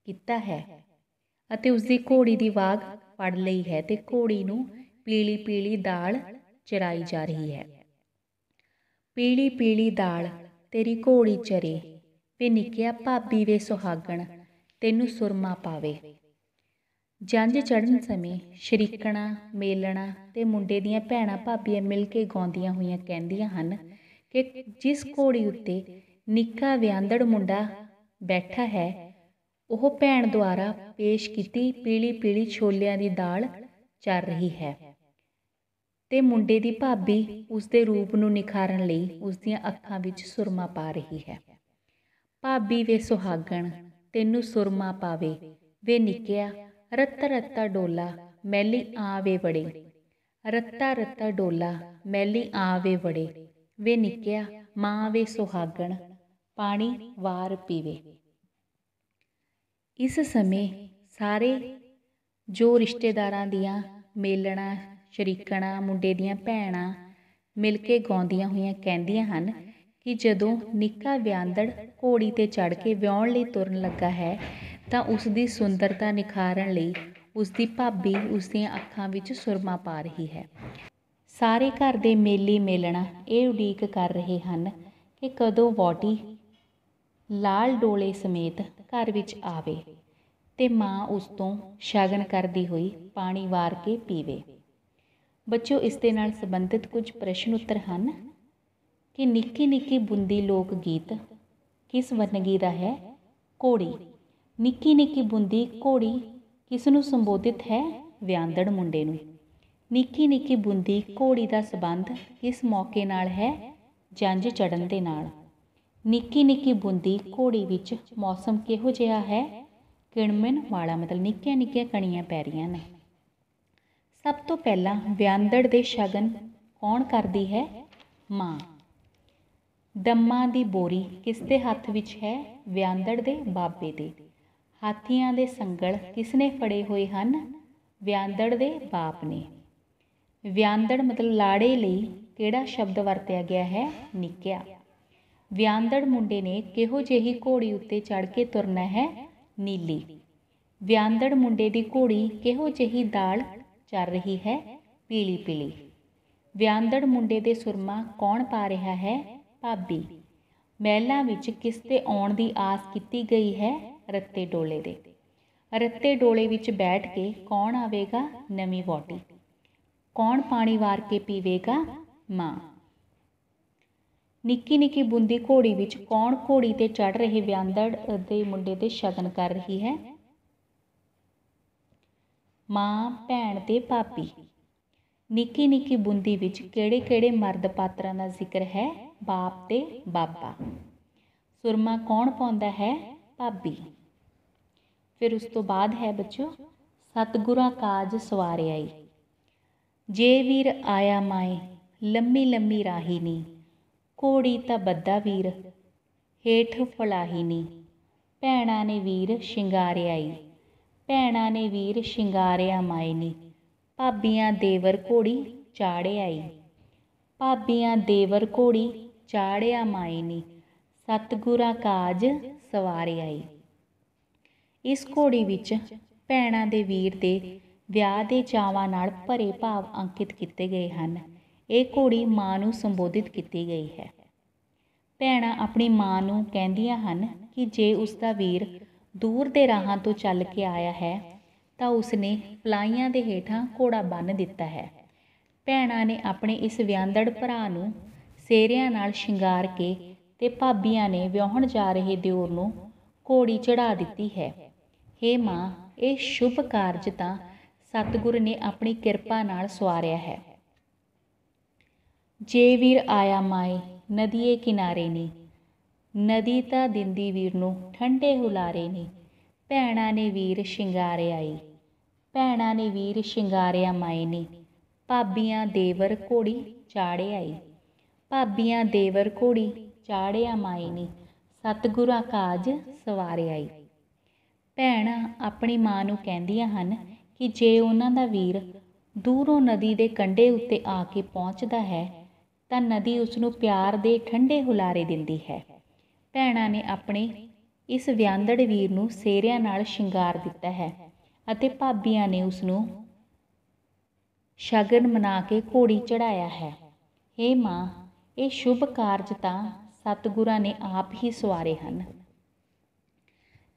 Speaker 1: ਕੀਤਾ ਹੈ ਅਤੇ ਉਸ ਦੀ ਘੋੜੀ ਦੀ ਵਾਗ ਫੜ ਲਈ ਹੈ ਤੇ ਘੋੜੀ ਨੂੰ ਪੀਲੀ ਪੀਲੀ ਦਾਲ ਚਰਾਈ ਜਾ ਰਹੀ ਹੈ। ਪੀਲੀ ਪੀਲੀ ਦਾਲ, ਤੇਰੀ ਘੋੜੀ ਚਰੇ, ਵੇ ਨਿੱਕਿਆ ਭਾਬੀ ਵੇ ਸੁਹਾਗਣ, ਤੈਨੂੰ ਸੁਰਮਾ ਪਾਵੇ। ਜੰਝ ਚੜ੍ਹਨ ਸਮੇਂ ਸ਼ਰੀਕਣਾ, ਮੇਲਣਾ ਅਤੇ ਮੁੰਡੇ ਦੀਆਂ ਭੈਣਾਂ ਭਾਬੀਆਂ ਮਿਲ ਕੇ ਗਾਉਂਦੀਆਂ ਹੋਈਆਂ ਕਹਿੰਦੀਆਂ ਹਨ ਕਿ ਜਿਸ ਘੋੜੀ ਉੱਤੇ ਨਿੱਕਾ ਵਿਆਂਦੜ ਮੁੰਡਾ ਬੈਠਾ ਹੈ, ਉਹ ਭੈਣ ਦੁਆਰਾ ਪੇਸ਼ ਕੀਤੀ ਪੀਲੀ ਪੀਲੀ ਛੋਲਿਆਂ ਦੀ ਦਾਲ ਚੱਲ ਰਹੀ ਹੈ ਤੇ ਮੁੰਡੇ ਦੀ ਭਾਬੀ ਉਸ ਦੇ ਰੂਪ ਨੂੰ ਨਿਖਾਰਨ ਲਈ ਉਸ ਦੀਆਂ ਅੱਖਾਂ ਵਿੱਚ ਸੁਰਮਾ ਪਾ ਰਹੀ ਹੈ। ਭਾਬੀ ਵੇ ਸੁਹਾਗਣ, ਤੈਨੂੰ ਸੁਰਮਾ ਪਾਵੇ, ਵੇ ਨਿੱਕਿਆ ਰੱਤਾ ਰੱਤਾ ਡੋਲਾ, ਮੈਲੀ ਆਵੇ ਵੜੇ। ਰੱਤਾ ਰੱਤਾ ਡੋਲਾ, ਮੈਲੀ ਆਵੇ ਵੜੇ। ਵੇ ਨਿੱਕਿਆ, ਮਾਂ ਵੇ ਸੁਹਾਗਣ, ਪਾਣੀ ਵਾਰ ਪੀਵੇ। ਇਸ ਸਮੇਂ ਸਾਰੇ ਜੋ ਰਿਸ਼ਤੇਦਾਰਾਂ ਦੀਆਂ ਮੇਲਣਾ, ਸ਼ਰੀਕਣਾ, ਮੁੰਡੇ ਦੀਆਂ ਭੈਣਾਂ ਮਿਲ ਕੇ ਗਾਉਂਦੀਆਂ ਹੋਈਆਂ ਕਹਿੰਦੀਆਂ ਹਨ ਕਿ ਜਦੋਂ ਨਿੱਕਾ ਵਿਆਂਦੜ ਘੋੜੀ ਤੇ ਚੜ ਕੇ ਵਿਆਹਣ ਲਈ ਤੁਰਨ ਲੱਗਾ ਹੈ ਤਾਂ ਉਸ ਦੀ ਸੁੰਦਰਤਾ ਨਿਖਾਰਨ ਲਈ ਉਸ ਦੀ ਭਾਬੀ ਉਸ ਦੀਆਂ ਅੱਖਾਂ ਵਿੱਚ ਸੁਰਮਾ ਪਾ ਰਹੀ ਹੈ। ਸਾਰੇ ਘਰ ਦੇ ਮੇਲੀ ਮੇਲਣਾ ਇਹ ਉਡੀਕ ਕਰ ਰਹੇ ਹਨ ਕਿ ਕਦੋਂ ਵੋਟੀ ਲਾਲ ਡੋਲੇ ਸਮੇਤ ਘਰ ਵਿੱਚ ਆਵੇ ਤੇ ਮਾਂ ਉਸ ਤੋਂ ਸ਼ਗਨ ਕਰਦੀ ਹੋਈ ਪਾਣੀ ਵਾਰ ਕੇ ਪੀਵੇ। ਬੱਚੋ, ਇਸ ਦੇ ਨਾਲ ਸੰਬੰਧਿਤ ਕੁਝ ਪ੍ਰਸ਼ਨ ਉੱਤਰ ਹਨ ਕਿ ਨਿੱਕੀ ਨਿੱਕੀ ਬੁੰਦੀ ਲੋਕ ਗੀਤ ਕਿਸ ਵਰਨਗੀ ਦਾ ਹੈ? ਕੋੜੀ ਨਿੱਕੀ ਨਿੱਕੀ ਬੁੰਦੀ ਘੋੜੀ ਕਿਸ ਨੂੰ ਸੰਬੋਧਿਤ ਹੈ? ਵਿਆਂਦੜ ਮੁੰਡੇ ਨੂੰ। ਨਿੱਕੀ ਨਿੱਕੀ ਬੁੰਦੀ ਘੋੜੀ ਦਾ ਸਬੰਧ ਕਿਸ ਮੌਕੇ ਨਾਲ ਹੈ? ਜੰਜ ਚੜਨ ਦੇ ਨਾਲ। ਨਿੱਕੀ ਨਿੱਕੀ ਬੁੰਦੀ ਘੋੜੀ ਵਿੱਚ ਮੌਸਮ ਕਿਹੋ ਜਿਹਾ ਹੈ? ਕਿਣਮਨ ਵਾਲਾ ਮਤਲਬ ਨਿੱਕੀਆਂ ਨਿੱਕੀਆਂ ਕਣੀਆਂ ਪੈ ਰਹੀਆਂ ਨੇ। ਸਭ ਤੋਂ ਪਹਿਲਾਂ ਵਿਆਂਦੜ ਦੇ ਸ਼ਗਨ ਕੌਣ ਕਰਦੀ ਹੈ? ਮਾਂ। ਦੰਮਾਂ ਦੀ ਬੋਰੀ ਕਿਸ ਦੇ ਹੱਥ ਵਿੱਚ ਹੈ? ਵਿਆਂਦੜ ਦੇ ਬਾਬੇ ਦੇ। ਹਾਥੀਆਂ ਦੇ ਸੰਗਲ ਕਿਸਨੇ ਫੜੇ ਹੋਏ ਹਨ? ਵਿਆਂਦੜ ਦੇ ਬਾਪ ਨੇ। ਵਿਆਂਦੜ ਮਤਲਬ ਲਾੜੇ ਲਈ ਕਿਹੜਾ ਸ਼ਬਦ ਵਰਤਿਆ ਗਿਆ ਹੈ? ਨਿੱਕਿਆ। ਵਿਆਂਦੜ ਮੁੰਡੇ ਨੇ ਕਿਹੋ ਜਿਹੀ ਘੋੜੀ ਉੱਤੇ ਚੜ ਕੇ ਤੁਰਨਾ ਹੈ? ਨੀਲੀ। ਵਿਆਂਦੜ ਮੁੰਡੇ ਦੀ ਘੋੜੀ ਕਿਹੋ ਜਿਹੀ ਦਾਲ ਚੱਲ ਰਹੀ ਹੈ? ਪੀਲੀ ਪੀਲੀ। ਵਿਆਂਦੜ ਮੁੰਡੇ ਦੇ ਸੁਰਮਾ ਕੌਣ ਪਾ ਰਿਹਾ ਹੈ? ਭਾਬੀ। ਮਹਿਲਾਂ ਵਿੱਚ ਕਿਸ ਤੇ ਆਉਣ ਦੀ ਆਸ ਕੀਤੀ ਗਈ ਹੈ? ਰੱਤੇ ਡੋਲੇ ਦੇ। ਰੱਤੇ ਡੋਲੇ ਵਿੱਚ ਬੈਠ ਕੇ ਕੌਣ ਆਵੇਗਾ? ਨਵੀਂ ਵੋਟੀ ਕੌਣ ਪਾਣੀ ਵਾਰ ਕੇ ਪੀਵੇਗਾ? ਮਾਂ। ਨਿੱਕੀ ਨਿੱਕੀ ਬੁੰਦੀ ਘੋੜੀ ਵਿੱਚ ਕੌਣ ਘੋੜੀ ਤੇ ਚੜ ਰਹੇ ਵਿਆਂਦੜ ਦੇ ਮੁੰਡੇ 'ਤੇ ਸ਼ਗਨ ਕਰ ਰਹੀ ਹੈ? ਮਾਂ, ਭੈਣ ਤੇ ਭਾਬੀ। ਨਿੱਕੀ ਨਿੱਕੀ ਬੁੰਦੀ ਵਿੱਚ ਕਿਹੜੇ ਕਿਹੜੇ ਮਰਦ ਪਾਤਰਾਂ ਦਾ ਜ਼ਿਕਰ ਹੈ? ਬਾਪ ਤੇ ਬਾਬਾ। ਸੁਰਮਾ ਕੌਣ ਪਾਉਂਦਾ ਹੈ? ਭਾਬੀ। ਫਿਰ ਉਸ ਤੋਂ ਬਾਅਦ ਹੈ ਬੱਚੋ ਸਤਗੁਰਾਂ ਕਾਜ ਸਵਾਰਿਆਈ ਜੇ ਵੀਰ ਆਇਆ ਮਾਏ, ਲੰਮੀ ਲੰਮੀ ਰਾਹੀ ਨੀ ਕੋੜੀ ਤਾਂ ਬੱਦਾ ਵੀਰ, ਹੇਠ ਫਲਾਹੀ ਨੀ। ਭੈਣਾਂ ਨੇ ਵੀਰ ਸ਼ਿੰਗਾਰਿਆਈ ਭੈਣਾਂ ਨੇ ਵੀਰ ਸ਼ਿੰਗਾਰਿਆ ਮਾਏ ਨੀ। ਭਾਬੀਆਂ ਦੇਵਰ ਘੋੜੀ ਚਾੜਿਆਈ ਭਾਬੀਆਂ ਦੇਵਰ ਘੋੜੀ ਚਾੜਿਆ ਮਾਏ ਨੀ। ਸਤਗੁਰਾਂ ਕਾਜ ਸਵਾਰਿਆਈ ਇਸ ਘੋੜੀ ਵਿੱਚ ਭੈਣਾਂ ਦੇ ਵੀਰ ਦੇ ਵਿਆਹ ਦੇ ਚਾਵਾਂ ਨਾਲ ਭਰੇ ਭਾਵ ਅੰਕਿਤ ਕੀਤੇ ਗਏ ਹਨ। ਇਹ ਘੋੜੀ ਮਾਂ ਨੂੰ ਸੰਬੋਧਿਤ ਕੀਤੀ ਗਈ ਹੈ। ਭੈਣਾਂ ਆਪਣੀ ਮਾਂ ਨੂੰ ਕਹਿੰਦੀਆਂ ਹਨ ਕਿ ਜੇ ਉਸ ਦਾ ਵੀਰ ਦੂਰ ਦੇ ਰਾਹਾਂ ਤੋਂ ਚੱਲ ਕੇ ਆਇਆ ਹੈ, ਤਾਂ ਉਸਨੇ ਪਲਾਈਆਂ ਦੇ ਹੇਠਾਂ ਘੋੜਾ ਬੰਨ੍ਹ ਦਿੱਤਾ ਹੈ। ਭੈਣਾਂ ਨੇ ਆਪਣੇ ਇਸ ਵਿਆਂਦੜ ਭਰਾ ਨੂੰ ਸੇਰਿਆਂ ਨਾਲ ਸ਼ਿੰਗਾਰ ਕੇ ਤੇ ਭਾਬੀਆਂ ਨੇ ਵਿਆਹਣ ਜਾ ਰਹੇ ਦਿਓਰ ਨੂੰ ਘੋੜੀ ਚੜਾ ਦਿੱਤੀ ਹੈ। ਹੇ ਮਾਂ, ਇਹ ਸ਼ੁਭ ਕਾਰਜ ਤਾਂ ਸਤਿਗੁਰ ਨੇ ਆਪਣੀ ਕਿਰਪਾ ਨਾਲ ਸਵਾਰਿਆ ਹੈ। ਜੇ ਵੀਰ ਆਇਆ ਮਾਏ, ਨਦੀਏ ਕਿਨਾਰੇ ਨੇ। ਨਦੀ ਤਾਂ ਦਿੰਦੀ ਵੀਰ ਨੂੰ ਠੰਡੇ ਹੁਲਾਰੇ ਨੇ। ਭੈਣਾਂ ਨੇ ਵੀਰ ਸ਼ਿੰਗਾਰੇ ਆਈ ਭੈਣਾਂ ਨੇ ਵੀਰ ਸ਼ਿੰਗਾਰਿਆ ਮਾਏ ਨੇ। ਭਾਬੀਆਂ ਦੇਵਰ ਘੋੜੀ ਚਾੜੇ ਆਈ ਭਾਬੀਆਂ ਦੇਵਰ ਘੋੜੀ ਚਾੜਿਆ ਮਾਏ ਨੇ। ਸਤਿਗੁਰਾਂ ਕਾਜ ਸਵਾਰੇ ਆਈ ਭੈਣਾਂ ਆਪਣੀ ਮਾਂ ਨੂੰ ਕਹਿੰਦੀਆਂ ਹਨ ਕਿ ਜੇ ਉਹਨਾਂ ਦਾ ਵੀਰ ਦੂਰੋਂ ਨਦੀ ਦੇ ਕੰਢੇ ਉੱਤੇ ਆ ਕੇ ਪਹੁੰਚਦਾ ਹੈ, ਤਾਂ ਨਦੀ ਉਸ ਨੂੰ ਪਿਆਰ ਦੇ ਠੰਡੇ ਹੁਲਾਰੇ ਦਿੰਦੀ ਹੈ। ਭੈਣਾਂ ਨੇ ਆਪਣੇ ਇਸ ਵਿਆਂਦੜ ਵੀਰ ਨੂੰ ਸੇਰਿਆਂ ਨਾਲ ਸ਼ਿੰਗਾਰ ਦਿੱਤਾ ਹੈ ਅਤੇ ਭਾਬੀਆਂ ਨੇ ਉਸ ਨੂੰ ਸ਼ਗਨ ਮਨਾ ਕੇ ਘੋੜੀ ਚੜਾਇਆ ਹੈ। ਹੇ ਮਾਂ, ਇਹ ਸ਼ੁਭ ਕਾਰਜ ਤਾਂ ਸਤਿਗੁਰਾਂ ਨੇ ਆਪ ਹੀ ਸਵਾਰੇ ਹਨ।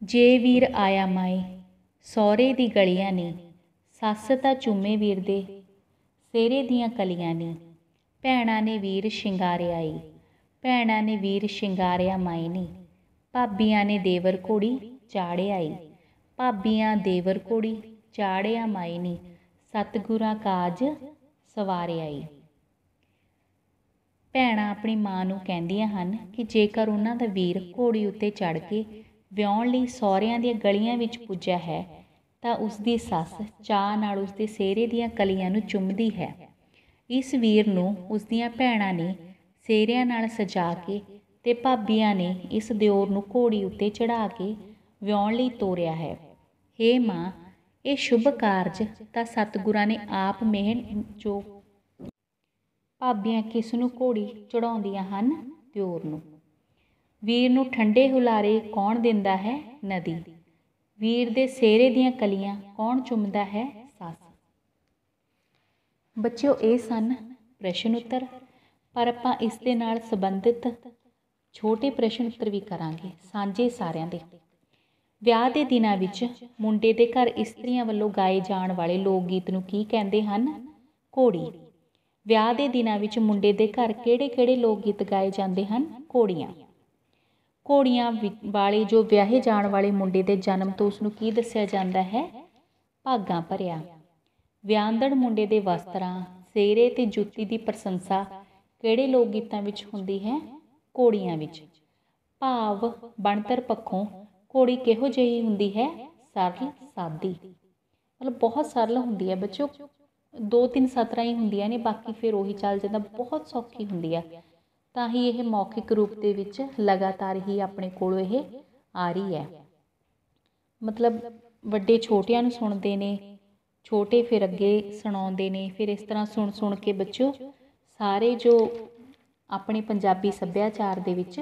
Speaker 1: ਜੇ ਵੀਰ ਆਇਆ ਮਾਏ ਸੌਰੇ ਦੀ ਗਲੀਆਂ ਨੇ, ਸੱਸ ਤਾਂ ਚੁੰਮੇ ਵੀਰ ਦੇ ਸੇਰੇ ਦੀਆਂ ਕਲੀਆਂ ਨੇ। ਭੈਣਾਂ ਨੇ ਵੀਰ ਸ਼ਿੰਗਾਰਿਆ ਈ, ਭੈਣਾਂ ਨੇ ਵੀਰ ਸ਼ਿੰਗਾਰਿਆ ਮਾਈ ਨੇ। ਭਾਬੀਆਂ ਨੇ ਦੇਵਰ ਘੋੜੀ ਚਾੜਿਆ ਈ, ਭਾਬੀਆਂ ਦੇਵਰ ਘੋੜੀ ਚਾੜਿਆ ਮਾਈ ਨੇ, ਸਤਿਗੁਰਾਂ ਕਾਜ ਸਵਾਰਿਆ ਈ। ਭੈਣਾਂ ਆਪਣੀ ਮਾਂ ਨੂੰ ਕਹਿੰਦੀਆਂ ਹਨ ਕਿ ਜੇਕਰ ਉਹਨਾਂ ਦਾ ਵੀਰ ਘੋੜੀ ਉੱਤੇ ਚੜ ਕੇ ਵਿਆਹੁਣ ਲਈ ਸਹੁਰਿਆਂ ਦੀਆਂ ਗਲੀਆਂ ਵਿੱਚ ਪੁੱਜਿਆ ਹੈ, ਤਾਂ ਉਸ ਦੀ ਸੱਸ ਚਾਹ ਨਾਲ ਉਸ ਦੇ ਸਿਹਰੇ ਦੀਆਂ ਕਲੀਆਂ ਨੂੰ ਚੁੰਮਦੀ ਹੈ। ਇਸ ਵੀਰ ਨੂੰ ਉਸ ਦੀਆਂ ਭੈਣਾਂ ਨੇ ਸਿਹਰਿਆਂ ਨਾਲ ਸਜਾ ਕੇ ਤੇ ਭਾਬੀਆਂ ਨੇ ਇਸ ਦਿਓਰ ਨੂੰ ਘੋੜੀ ਉੱਤੇ ਚੜਾ ਕੇ ਵਿਆਹਣ ਲਈ ਤੋਰਿਆ ਹੈ। ਹੇ ਮਾਂ, ਇਹ ਸ਼ੁਭ ਕਾਰਜ ਤਾਂ ਸਤਿਗੁਰਾਂ ਨੇ ਆਪ ਮਿਹਨ ਜੋ ਭਾਬੀਆਂ ਕਿਸ ਨੂੰ ਘੋੜੀ ਚੜਾਉਂਦੀਆਂ ਹਨ? ਦਿਓਰ ਨੂੰ ਵੀਰ ਨੂੰ ਠੰਡੇ ਹੁਲਾਰੇ ਕੌਣ ਦਿੰਦਾ ਹੈ? ਨਦੀ। ਵੀਰ ਦੇ ਸਿਹਰੇ ਦੀਆਂ ਕਲੀਆਂ ਕੌਣ ਚੁੰਮਦਾ ਹੈ? ਸੱਸ। ਬੱਚਿਓ, ਇਹ ਸਨ ਪ੍ਰਸ਼ਨ ਉੱਤਰ। ਪਰ ਆਪਾਂ ਇਸ ਦੇ ਨਾਲ ਸੰਬੰਧਿਤ ਛੋਟੇ ਪ੍ਰਸ਼ਨ ਉੱਤਰ ਵੀ ਕਰਾਂਗੇ ਸਾਂਝੇ ਸਾਰਿਆਂ ਦੇ। ਵਿਆਹ ਦੇ ਦਿਨਾਂ ਵਿੱਚ ਮੁੰਡੇ ਦੇ ਘਰ ਇਸਤਰੀਆਂ ਵੱਲੋਂ ਗਾਏ ਜਾਣ ਵਾਲੇ ਲੋਕ ਗੀਤ ਨੂੰ ਕੀ ਕਹਿੰਦੇ ਹਨ? ਘੋੜੀ। ਵਿਆਹ ਦੇ ਦਿਨਾਂ ਵਿੱਚ ਮੁੰਡੇ ਦੇ ਘਰ ਕਿਹੜੇ-ਕਿਹੜੇ ਲੋਕ ਗੀਤ ਗਾਏ ਜਾਂਦੇ ਹਨ? ਘੋੜੀਆਂ। ਘੋੜੀਆਂ ਵਾਲੇ ਜੋ ਵਿਆਹੇ ਜਾਣ ਵਾਲੇ ਮੁੰਡੇ ਦੇ ਜਨਮ ਤੋਂ ਉਸ ਨੂੰ ਕੀ ਦੱਸਿਆ ਜਾਂਦਾ ਹੈ? ਭਾਗਾਂ ਭਰਿਆ। ਵਿਆਹੰਦੜ ਮੁੰਡੇ ਦੇ ਵਸਤਰਾਂ ਸੇਰੇ ਤੇ ਜੁੱਤੀ ਦੀ ਪ੍ਰਸ਼ੰਸਾ ਕਿਹੜੇ ਲੋਕ ਗੀਤਾਂ ਵਿੱਚ ਹੁੰਦੀ ਹੈ? ਘੋੜੀਆਂ ਵਿੱਚ। ਭਾਵ ਬਣਤਰ ਪੱਖੋਂ ਘੋੜੀ ਕਿਹੋ ਜਿਹੀ ਹੁੰਦੀ ਹੈ? ਸਰਲ, ਸਾਦੀ। ਮਤਲਬ ਬਹੁਤ ਸਰਲ ਹੁੰਦੀ ਹੈ ਬੱਚੋ ਦੋ ਤਿੰਨ ਸਤਰਾਂ ਹੀ ਹੁੰਦੀਆਂ ਨੇ, ਬਾਕੀ ਫਿਰ ਉਹੀ ਚੱਲ ਜਾਂਦਾ, ਬਹੁਤ ਸੌਖੀ ਹੁੰਦੀ ਆ। ਤਾਂ ਹੀ ਇਹ ਮੌਖਿਕ ਰੂਪ ਦੇ ਵਿੱਚ ਲਗਾਤਾਰ ਹੀ ਆਪਣੇ ਕੋਲ ਇਹ ਆ ਰਹੀ ਹੈ। ਮਤਲਬ ਵੱਡੇ ਛੋਟਿਆਂ ਨੂੰ ਸੁਣਦੇ ਨੇ, ਛੋਟੇ ਫਿਰ ਅੱਗੇ ਸੁਣਾਉਂਦੇ ਨੇ, ਫਿਰ ਇਸ ਤਰ੍ਹਾਂ ਸੁਣ ਸੁਣ ਕੇ ਬੱਚੋ ਸਾਰੇ ਜੋ ਆਪਣੇ ਪੰਜਾਬੀ ਸੱਭਿਆਚਾਰ ਦੇ ਵਿੱਚ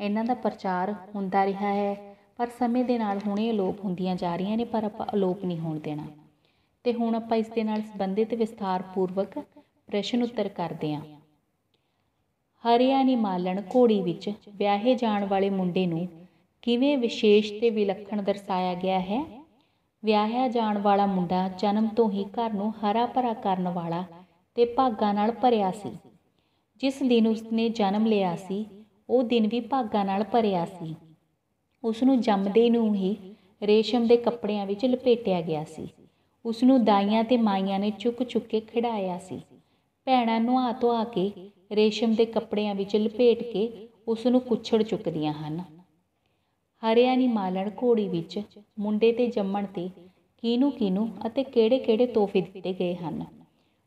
Speaker 1: ਇਹਨਾਂ ਦਾ ਪ੍ਰਚਾਰ ਹੁੰਦਾ ਰਿਹਾ ਹੈ, ਪਰ ਸਮੇਂ ਦੇ ਨਾਲ ਹੁਣ ਇਹ ਅਲੋਪ ਹੁੰਦੀਆਂ ਜਾ ਰਹੀਆਂ ਨੇ, ਪਰ ਆਪਾਂ ਅਲੋਪ ਨਹੀਂ ਹੋਣ ਦੇਣਾ। ਤੇ ਹੁਣ ਆਪਾਂ ਇਸ ਦੇ ਨਾਲ ਸੰਬੰਧਿਤ ਵਿਸਥਾਰ ਪੂਰਵਕ ਪ੍ਰਸ਼ਨ ਉੱਤਰ ਕਰਦੇ ਹਾਂ। ਹਰਿਆਣੀ ਮਾਲਣ ਘੋੜੀ ਵਿੱਚ ਵਿਆਹੇ ਜਾਣ ਵਾਲੇ ਮੁੰਡੇ ਨੂੰ ਕਿਵੇਂ ਵਿਸ਼ੇਸ਼ ਤੇ ਵਿਲੱਖਣ ਦਰਸਾਇਆ ਗਿਆ ਹੈ? ਵਿਆਹਿਆ ਜਾਣ ਵਾਲਾ ਮੁੰਡਾ ਜਨਮ ਤੋਂ ਹੀ ਘਰ ਨੂੰ ਹਰਾ ਭਰਾ ਕਰਨ ਵਾਲਾ ਤੇ ਭਾਗਾਂ ਨਾਲ ਭਰਿਆ ਸੀ। ਜਿਸ ਦਿਨ ਉਸਨੇ ਜਨਮ ਲਿਆ ਸੀ, ਉਹ ਦਿਨ ਵੀ ਭਾਗਾਂ ਨਾਲ ਭਰਿਆ ਸੀ। ਉਸ ਨੂੰ ਜੰਮਦੇ ਨੂੰ ਹੀ ਰੇਸ਼ਮ ਦੇ ਕੱਪੜਿਆਂ ਵਿੱਚ ਲਪੇਟਿਆ ਗਿਆ ਸੀ। ਉਸ ਨੂੰ ਦਾਈਆਂ ਤੇ ਮਾਈਆਂ ਨੇ ਚੁੱਕ ਚੁੱਕ ਕੇ ਖਿਡਾਇਆ ਸੀ। ਭੈਣਾਂ ਨੁਹਾ ਧੁਆ ਕੇ ਰੇਸ਼ਮ ਦੇ ਕੱਪੜਿਆਂ ਵਿੱਚ ਲਪੇਟ ਕੇ ਉਸ ਨੂੰ ਕੁੱਛੜ ਚੁੱਕਦੀਆਂ ਹਨ। ਹਰਿਆਣੀ ਮਾਲਣ ਘੋੜੀ ਵਿੱਚ ਮੁੰਡੇ ਦੇ ਜੰਮਣ ਤੇ ਕਿਹਨੂੰ ਕਿਹਨੂੰ ਅਤੇ ਕਿਹੜੇ ਕਿਹੜੇ ਤੋਹਫੇ ਦਿੱਤੇ ਗਏ ਹਨ।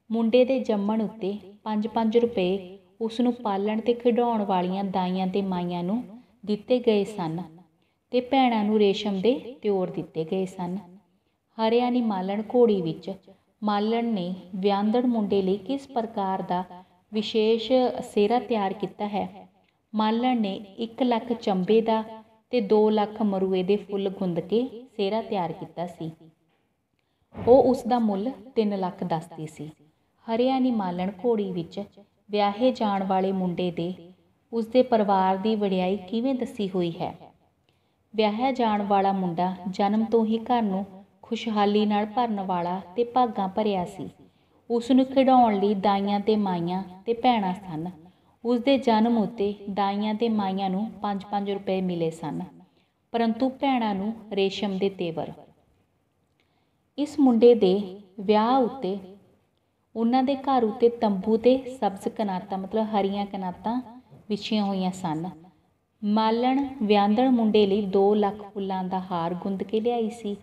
Speaker 1: ਮੁੰਡੇ ਦੇ ਜੰਮਣ ਉੱਤੇ 5-5 ਰੁਪਏ ਉਸ ਨੂੰ ਪਾਲਣ ਤੇ ਖਿਡਾਉਣ ਵਾਲੀਆਂ ਦਾਈਆਂ ਤੇ ਮਾਈਆਂ ਨੂੰ ਦਿੱਤੇ ਗਏ ਸਨ ਤੇ ਭੈਣਾਂ ਨੂੰ ਰੇਸ਼ਮ ਦੇ ਤਿਉਰ ਦਿੱਤੇ ਗਏ ਸਨ। ਹਰਿਆਣੀ ਮਾਲਣ ਘੋੜੀ ਵਿੱਚ ਮਾਲਣ ਨੇ ਵਿਆਂਦੜ ਮੁੰਡੇ ਲਈ ਕਿਸ ਪ੍ਰਕਾਰ ਦਾ ਵਿਸ਼ੇਸ਼ ਸਿਹਰਾ ਤਿਆਰ ਕੀਤਾ ਹੈ। ਮਾਲਣ ਨੇ 1 ਲੱਖ ਚੰਬੇ ਦਾ ਤੇ 2 ਲੱਖ ਮਰੂਏ ਦੇ ਫੁੱਲ ਗੁੰਦ ਕੇ ਸਿਹਰਾ ਤਿਆਰ ਕੀਤਾ ਸੀ। ਉਹ ਉਸ ਦਾ ਮੁੱਲ 3 ਲੱਖ ਦੱਸਦੀ ਸੀ। ਹਰਿਆਣੀ ਮਾਲਣ ਘੋੜੀ ਵਿੱਚ ਵਿਆਹੇ ਜਾਣ ਵਾਲੇ ਮੁੰਡੇ ਦੇ ਉਸ ਦੇ ਪਰਿਵਾਰ ਦੀ ਵਡਿਆਈ ਕਿਵੇਂ ਦੱਸੀ ਹੋਈ ਹੈ? ਵਿਆਹਿਆ ਜਾਣ ਵਾਲਾ ਮੁੰਡਾ ਜਨਮ ਤੋਂ ਹੀ ਘਰ ਨੂੰ ਖੁਸ਼ਹਾਲੀ ਨਾਲ ਭਰਨ ਵਾਲਾ ਤੇ ਭਾਗਾਂ ਭਰਿਆ ਸੀ। ਉਸ ਨੂੰ ਖਿਡਾਉਣ ਲਈ ਦਾਈਆਂ ਅਤੇ ਮਾਈਆਂ ਅਤੇ ਭੈਣਾਂ ਸਨ। ਉਸ ਦੇ ਜਨਮ ਉੱਤੇ ਦਾਈਆਂ ਅਤੇ ਮਾਈਆਂ ਨੂੰ 5-5 ਰੁਪਏ ਮਿਲੇ ਸਨ, ਪਰੰਤੂ ਭੈਣਾਂ ਨੂੰ ਰੇਸ਼ਮ ਦੇ ਤੇਵਰ। ਇਸ ਮੁੰਡੇ ਦੇ ਵਿਆਹ ਉੱਤੇ ਉਹਨਾਂ ਦੇ ਘਰ ਉੱਤੇ ਤੰਬੂ ਤੇ ਸਬਜ਼ ਕਨਾਤਾਂ, ਮਤਲਬ ਹਰੀਆਂ ਕਨਾਤਾਂ ਵਿਛੀਆਂ ਹੋਈਆਂ ਸਨ। ਮਾਲਣ ਵਿਆਂਦਣ ਮੁੰਡੇ ਲਈ 2 ਲੱਖ ਫੁੱਲਾਂ ਦਾ ਹਾਰ ਗੁੰਦ ਕੇ ਲਿਆਈ ਸੀ,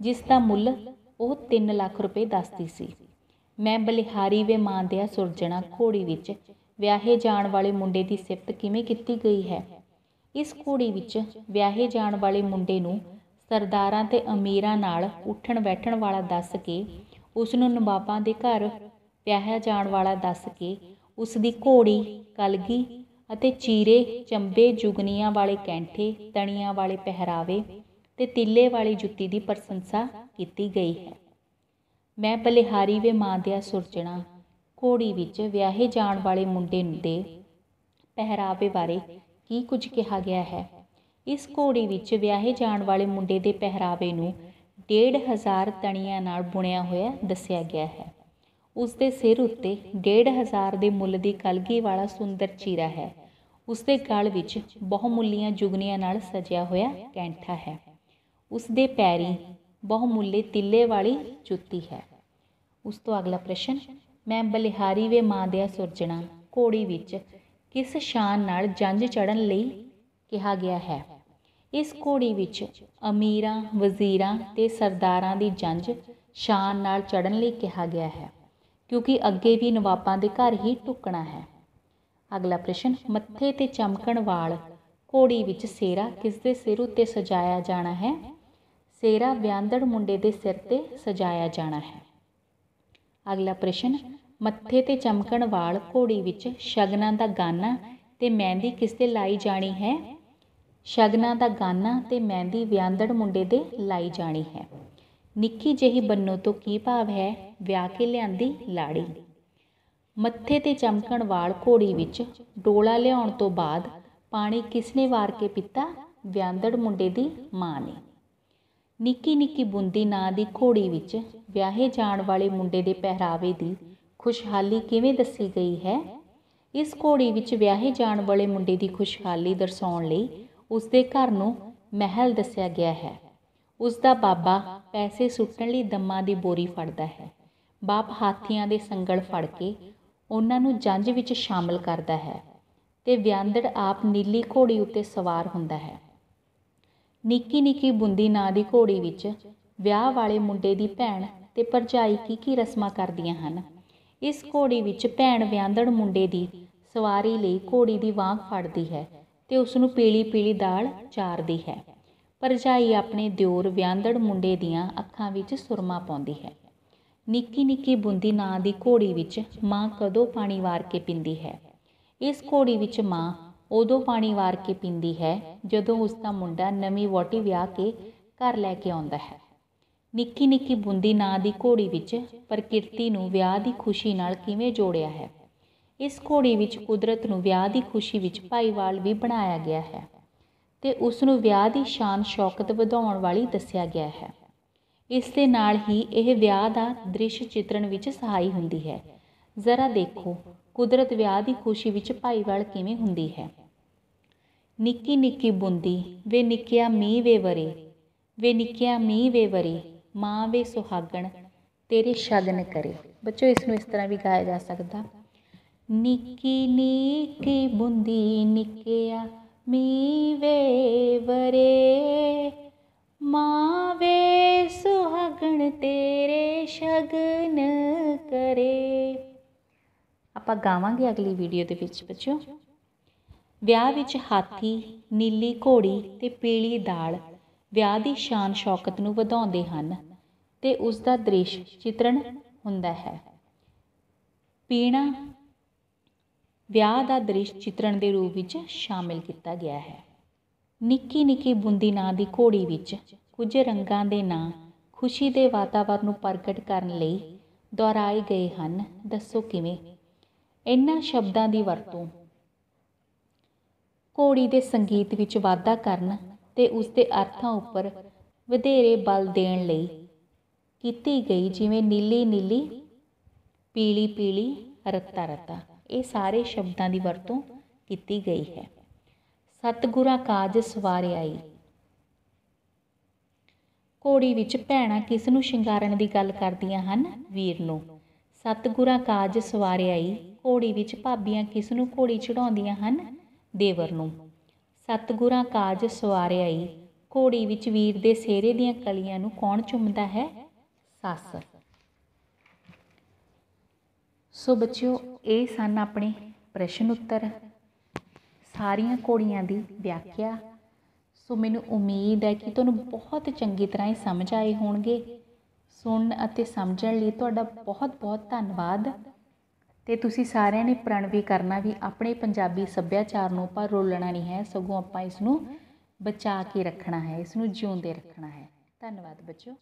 Speaker 1: ਜਿਸ ਦਾ ਮੁੱਲ ਉਹ 3 ਲੱਖ ਰੁਪਏ ਦੱਸਦੀ ਸੀ। ਮੈਂ ਬਲਿਹਾਰੀ ਵੇ ਮਾਂ ਦਿਆ ਸੁਰਜਣਾ ਘੋੜੀ ਵਿੱਚ, ਵਿਆਹੇ ਜਾਣ ਵਾਲੇ ਮੁੰਡੇ ਦੀ ਸਿਫਤ ਕਿਵੇਂ ਕੀਤੀ ਗਈ ਹੈ? ਇਸ ਘੋੜੀ ਵਿੱਚ ਵਿਆਹੇ ਜਾਣ ਵਾਲੇ ਮੁੰਡੇ ਨੂੰ ਸਰਦਾਰਾਂ ਤੇ ਅਮੀਰਾਂ ਨਾਲ ਉੱਠਣ ਬੈਠਣ ਵਾਲਾ ਦੱਸ ਕੇ ਉਸ ਨੂੰ ਨਵਾਬਾਂ ਦੇ ਘਰ ਵਿਆਹਿਆ ਜਾਣ ਵਾਲਾ ਦੱਸ ਕੇ ਉਸ ਦੀ ਘੋੜੀ, ਕਲਗੀ ਅਤੇ ਚੀਰੇ, ਚੰਬੇ ਜੁਗਨੀਆਂ ਵਾਲੇ ਕੈਂਠੇ, ਤਣੀਆਂ ਵਾਲੇ ਪਹਿਰਾਵੇ ਤੇ ਤਿੱਲੇ ਵਾਲੀ ਜੁੱਤੀ ਦੀ ਪ੍ਰਸ਼ੰਸਾ ਕੀਤੀ ਗਈ ਹੈ। ਮੈਂ ਬਲਿਹਾਰੀ ਵੇ ਮਾਂ ਦਿਆ ਸੁਰਜਣਾ, ਘੋੜੀ ਵਿੱਚ ਵਿਆਹੇ ਜਾਣ ਵਾਲੇ ਮੁੰਡੇ ਦੇ। ਪਹਿਰਾਵੇ ਬਾਰੇ ਕੀ ਕੁਝ ਕਿਹਾ ਗਿਆ ਹੈ? ਇਸ ਘੋੜੀ ਵਿੱਚ ਵਿਆਹੇ ਜਾਣ ਵਾਲੇ ਮੁੰਡੇ ਦੇ ਪਹਿਰਾਵੇ ਨੂੰ 1500 ਤਣੀਆਂ ਨਾਲ ਬੁਣਿਆ ਹੋਇਆ ਦੱਸਿਆ ਗਿਆ ਹੈ। ਉਸ ਦੇ ਸਿਰ ਉੱਤੇ 1500 ਦੇ ਮੁੱਲ ਦੀ ਕਲਗੀ ਵਾਲਾ ਸੁੰਦਰ ਚੀਰਾ ਹੈ। ਉਸ ਦੇ ਗਲ ਵਿੱਚ ਬਹੁਮੁੱਲੀਆਂ ਜੁਗਨੀਆਂ ਨਾਲ ਸਜਿਆ ਹੋਇਆ ਕੈਂਠਾ ਹੈ। ਉਸ ਦੇ ਪੈਰੀ ਬਹੁਮੁੱਲੇ ਤਿੱਲੇ ਵਾਲੀ ਜੁੱਤੀ ਹੈ। ਉਸ ਤੋਂ ਅਗਲਾ ਪ੍ਰਸ਼ਨ, ਮੈਂ ਬਲਿਹਾਰੀ ਵੇ ਮਾਂ ਦਿਆ ਸੁਰਜਣਾ, ਘੋੜੀ ਵਿੱਚ ਕਿਸ ਸ਼ਾਨ ਨਾਲ ਜੰਜ ਚੜਨ ਲਈ ਕਿਹਾ ਗਿਆ ਹੈ? ਇਸ ਘੋੜੀ ਵਿੱਚ ਅਮੀਰਾਂ, ਵਜ਼ੀਰਾਂ ਤੇ ਸਰਦਾਰਾਂ ਦੀ ਜੰਜ ਸ਼ਾਨ ਨਾਲ ਚੜਨ ਲਈ ਕਿਹਾ ਗਿਆ ਹੈ, ਕਿਉਂਕਿ ਅੱਗੇ ਵੀ ਨਵਾਬਾਂ ਦੇ ਘਰ ਹੀ ਟੁਕਣਾ ਹੈ। ਅਗਲਾ ਪ੍ਰਸ਼ਨ, ਮੱਥੇ ਤੇ ਚਮਕਣ ਵਾਲ ਘੋੜੀ ਵਿੱਚ ਸੇਰਾ ਕਿਸ ਦੇ ਸਿਰ ਉੱਤੇ ਸਜਾਇਆ ਜਾਣਾ ਹੈ? ਸੇਰਾ ਵਿਆਂਦੜ ਮੁੰਡੇ ਦੇ ਸਿਰ ਤੇ ਸਜਾਇਆ ਜਾਣਾ ਹੈ। ਅਗਲਾ ਪ੍ਰਸ਼ਨ, ਮੱਥੇ ਤੇ ਚਮਕਣ ਵਾਲ ਘੋੜੀ ਵਿੱਚ ਸ਼ਗਨਾਂ ਦਾ ਗਾਨਾ ਤੇ ਮਹਿੰਦੀ ਕਿਸ ਤੇ ਲਾਈ ਜਾਣੀ ਹੈ? ਸ਼ਗਨਾਂ ਦਾ ਗਾਨਾ ਤੇ ਮਹਿੰਦੀ ਵਿਆਂਦੜ ਮੁੰਡੇ ਦੇ ਲਾਈ ਜਾਣੀ ਹੈ। ਨਿੱਕੀ ਜਿਹੀ ਬੰਨੋ ਤੋਂ ਕੀ ਭਾਵ ਹੈ? ਵਿਆਹ ਕੇ ਲਿਆਂਦੀ ਲਾੜੀ। ਮੱਥੇ ਤੇ ਚਮਕਣ ਵਾਲ ਘੋੜੀ ਵਿੱਚ ਡੋਲਾ ਲਿਆਉਣ ਤੋਂ ਬਾਅਦ ਪਾਣੀ ਕਿਸਨੇ ਵਾਰ ਕੇ ਪੀਤਾ? ਵਿਆਂਦੜ ਮੁੰਡੇ ਦੀ ਮਾਂ ਨੇ। ਨਿੱਕੀ ਨਿੱਕੀ ਬੁੰਦੀ ਨਾਂ ਦੀ ਘੋੜੀ ਵਿੱਚ ਵਿਆਹੇ ਜਾਣ ਵਾਲੇ ਮੁੰਡੇ ਦੇ ਪਹਿਰਾਵੇ ਦੀ ਖੁਸ਼ਹਾਲੀ ਕਿਵੇਂ ਦੱਸੀ ਗਈ ਹੈ? ਇਸ ਘੋੜੀ ਵਿੱਚ ਵਿਆਹੇ ਜਾਣ ਵਾਲੇ ਮੁੰਡੇ ਦੀ ਖੁਸ਼ਹਾਲੀ ਦਰਸਾਉਣ ਲਈ ਉਸ ਦੇ ਘਰ ਨੂੰ ਮਹਿਲ ਦੱਸਿਆ ਗਿਆ ਹੈ। ਉਸ ਦਾ ਬਾਬਾ ਪੈਸੇ ਸੁੱਟਣ ਲਈ ਦੰਮਾਂ ਦੀ ਬੋਰੀ ਫੜਦਾ ਹੈ। ਬਾਪ ਹਾਥੀਆਂ ਦੇ ਸੰਗਲ ਫੜ ਕੇ ਉਹਨਾਂ ਨੂੰ ਜੰਜ ਵਿੱਚ ਸ਼ਾਮਲ ਕਰਦਾ ਹੈ ਤੇ ਵਿਆਂਦੜ ਆਪ ਨੀਲੀ ਘੋੜੀ ਉੱਤੇ ਸਵਾਰ ਹੁੰਦਾ ਹੈ। ਨਿੱਕੀ ਨਿੱਕੀ ਬੁੰਦੀ ਨਾਂ ਦੀ ਘੋੜੀ ਵਿੱਚ ਵਿਆਹ ਵਾਲੇ ਮੁੰਡੇ ਦੀ ਭੈਣ ਤੇ ਭਰਜਾਈ ਕੀ ਕੀ ਰਸਮਾਂ ਕਰਦੀਆਂ ਹਨ। ਇਸ ਘੋੜੀ ਵਿੱਚ ਭੈਣ ਵਿਆਂਦੜ ਮੁੰਡੇ ਦੀ ਸਵਾਰੀ ਲਈ ਘੋੜੀ ਦੀ ਵਾਂਗ ਫੜਦੀ ਹੈ ਤੇ ਉਸ ਨੂੰ ਪੀਲੀ ਪੀਲੀ ਦਾਲ ਚਾਰਦੀ ਹੈ। ਭਰਜਾਈ ਆਪਣੇ ਦਿਓਰ ਵਿਆਂਦੜ ਮੁੰਡੇ ਦੀਆਂ ਅੱਖਾਂ ਵਿੱਚ ਸੁਰਮਾ ਪਾਉਂਦੀ ਹੈ। ਨਿੱਕੀ ਨਿੱਕੀ ਬੁੰਦੀ ਨਾਂ ਦੀ ਘੋੜੀ ਵਿੱਚ ਮਾਂ ਕਦੋਂ ਪਾਣੀ ਵਾਰ ਕੇ ਪਿੰਦੀ ਹੈ? ਇਸ ਘੋੜੀ ਵਿੱਚ ਮਾਂ ਉਦੋਂ ਪਾਣੀ ਵਾਰ ਕੇ ਪੀਂਦੀ ਹੈ, ਜਦੋਂ ਉਸ ਦਾ ਮੁੰਡਾ ਨਵੀਂ ਵੋਟੀ ਵਿਆਹ ਕੇ ਘਰ ਲੈ ਕੇ ਆਉਂਦਾ ਹੈ। ਨਿੱਕੀ ਨਿੱਕੀ ਬੁੰਦੀ ਨਾਂ ਦੀ ਘੋੜੀ ਵਿੱਚ ਪ੍ਰਕਿਰਤੀ ਨੂੰ ਵਿਆਹ ਦੀ ਖੁਸ਼ੀ ਨਾਲ ਕਿਵੇਂ ਜੋੜਿਆ ਹੈ? ਇਸ ਘੋੜੀ ਵਿੱਚ ਕੁਦਰਤ ਨੂੰ ਵਿਆਹ ਦੀ ਖੁਸ਼ੀ ਵਿੱਚ ਭਾਈਵਾਲ ਵੀ ਬਣਾਇਆ ਗਿਆ ਹੈ ਤੇ ਉਸ ਨੂੰ ਵਿਆਹ ਦੀ ਸ਼ਾਨ ਸ਼ੌਕਤ ਵਧਾਉਣ ਵਾਲੀ ਦੱਸਿਆ ਗਿਆ ਹੈ। ਇਸ ਦੇ ਨਾਲ ਹੀ ਇਹ ਵਿਆਹ ਦਾ ਦ੍ਰਿਸ਼ ਚਿਤਰਣ ਵਿੱਚ ਸਹਾਈ ਹੁੰਦੀ ਹੈ। ਜ਼ਰਾ ਦੇਖੋ, ਕੁਦਰਤ ਵਿਆਹ ਦੀ ਖੁਸ਼ੀ ਵਿੱਚ ਭਾਈਵਾਲ ਕਿਵੇਂ ਹੁੰਦੀ ਹੈ? ਨਿੱਕੀ ਨਿੱਕੀ ਬੂੰਦੀ, ਵੇ ਨਿੱਕਿਆ ਮੀਂਹ ਵੇ ਵਰੇ, ਵੇ ਨਿੱਕਿਆ ਮੀਂਹ ਵੇ ਵਰੇ, ਮਾਂ ਵੇ ਸੁਹਾਗਣ, ਤੇਰੇ ਸ਼ਗਨ ਕਰੇ। ਬੱਚੋ ਇਸ ਨੂੰ ਇਸ ਤਰ੍ਹਾਂ ਵੀ ਗਾਇਆ ਜਾ ਸਕਦਾ। ਨਿੱਕੀ ਨਿੱਕੀ ਬੁੰਦੀ, ਨਿੱਕਿਆ ਮੀਂਹ ਵੇ ਵਰੇ, ਮਾਂ ਵੇ ਸੁਹਾਗਣ, ਤੇਰੇ ਸ਼ਗਨ ਕਰੇ। ਆਪਾਂ ਗਾਵਾਂਗੇ ਅਗਲੀ ਵੀਡੀਓ ਦੇ ਵਿੱਚ, ਬੱਚੋ। ਵਿਆਹ ਵਿੱਚ ਹਾਥੀ, ਨੀਲੀ ਘੋੜੀ ਅਤੇ ਪੀਲੀ ਦਾਲ ਵਿਆਹ ਦੀ ਸ਼ਾਨ ਸ਼ੌਕਤ ਨੂੰ ਵਧਾਉਂਦੇ ਹਨ ਅਤੇ ਉਸ ਦਾ ਦ੍ਰਿਸ਼ ਚਿਤਰਣ ਹੁੰਦਾ ਹੈ। ਪੀਣਾ ਵਿਆਹ ਦਾ ਦ੍ਰਿਸ਼ ਚਿਤਰਣ ਦੇ ਰੂਪ ਵਿੱਚ ਸ਼ਾਮਿਲ ਕੀਤਾ ਗਿਆ ਹੈ। ਨਿੱਕੀ ਨਿੱਕੀ ਬੂੰਦੀ ਨਾਂ ਦੀ ਘੋੜੀ ਵਿੱਚ ਕੁਝ ਰੰਗਾਂ ਦੇ ਨਾਂ ਖੁਸ਼ੀ ਦੇ ਵਾਤਾਵਰਣ ਨੂੰ ਪ੍ਰਗਟ ਕਰਨ ਲਈ ਦੁਹਰਾਏ ਗਏ ਹਨ। ਦੱਸੋ ਕਿਵੇਂ? ਇਹਨਾਂ ਸ਼ਬਦਾਂ ਦੀ ਵਰਤੋਂ ਘੋੜੀ ਦੇ ਸੰਗੀਤ ਵਿੱਚ ਵਾਧਾ ਕਰਨ ਅਤੇ ਉਸ ਦੇ ਅਰਥਾਂ ਉੱਪਰ ਵਧੇਰੇ ਬਲ ਦੇਣ ਲਈ ਕੀਤੀ ਗਈ ਜਿਵੇਂ ਨੀਲੀ ਨੀਲੀ, ਪੀਲੀ ਪੀਲੀ, ਰਤਾ ਰਤਾ। ਇਹ ਸਾਰੇ ਸ਼ਬਦਾਂ ਦੀ ਵਰਤੋਂ ਕੀਤੀ ਗਈ ਹੈ। ਸਤਿਗੁਰਾਂ ਕਾਜ ਸਵਾਰਿਆਈ ਘੋੜੀ ਵਿੱਚ ਭੈਣਾਂ ਕਿਸ ਨੂੰ ਸ਼ਿੰਗਾਰਨ ਦੀ ਗੱਲ ਕਰਦੀਆਂ ਹਨ? ਵੀਰ ਨੂੰ। ਸਤਿਗੁਰਾਂ ਕਾਜ ਸਵਾਰਿਆਈ ਘੋੜੀ ਵਿੱਚ ਭਾਬੀਆਂ ਕਿਸ ਨੂੰ ਘੋੜੀ ਚੜਾਉਂਦੀਆਂ ਹਨ? ਦੇਵਰ ਨੂੰ। ਸਤਿਗੁਰਾਂ ਕਾਜ ਸਵਾਰਿਆਈ, ਘੋੜੀ ਵਿੱਚ ਵੀਰ ਦੇ ਸਿਹਰੇ ਦੀਆਂ ਕਲੀਆਂ ਨੂੰ ਕੌਣ ਚੁੰਮਦਾ ਹੈ? ਸੱਸ। ਸੋ ਬੱਚਿਓ, ਇਹ ਸਨ ਆਪਣੇ ਪ੍ਰਸ਼ਨ ਉੱਤਰ। ਸਾਰੀਆਂ ਘੋੜੀਆਂ ਦੀ ਵਿਆਖਿਆ। ਸੋ ਮੈਨੂੰ ਉਮੀਦ ਹੈ ਕਿ ਤੁਹਾਨੂੰ ਬਹੁਤ ਚੰਗੀ ਤਰ੍ਹਾਂ ਇਹ ਸਮਝ ਆਏ ਹੋਣਗੇ। ਸੁਣਨ ਅਤੇ ਸਮਝਣ ਲਈ ਤੁਹਾਡਾ ਬਹੁਤ ਬਹੁਤ ਧੰਨਵਾਦ। ਅਤੇ ਤੁਸੀਂ ਸਾਰਿਆਂ ਨੇ ਪ੍ਰਣ ਵੀ ਕਰਨਾ ਵੀ ਆਪਣੇ ਪੰਜਾਬੀ ਸੱਭਿਆਚਾਰ ਨੂੰ ਆਪਾਂ ਰੋਲਣਾ ਨਹੀਂ ਹੈ, ਸਗੋਂ ਆਪਾਂ ਇਸ ਨੂੰ ਬਚਾ ਕੇ ਰੱਖਣਾ ਹੈ ਇਸ ਨੂੰ ਜਿਉਂਦੇ ਰੱਖਣਾ ਹੈ। ਧੰਨਵਾਦ ਬੱਚਿਓ।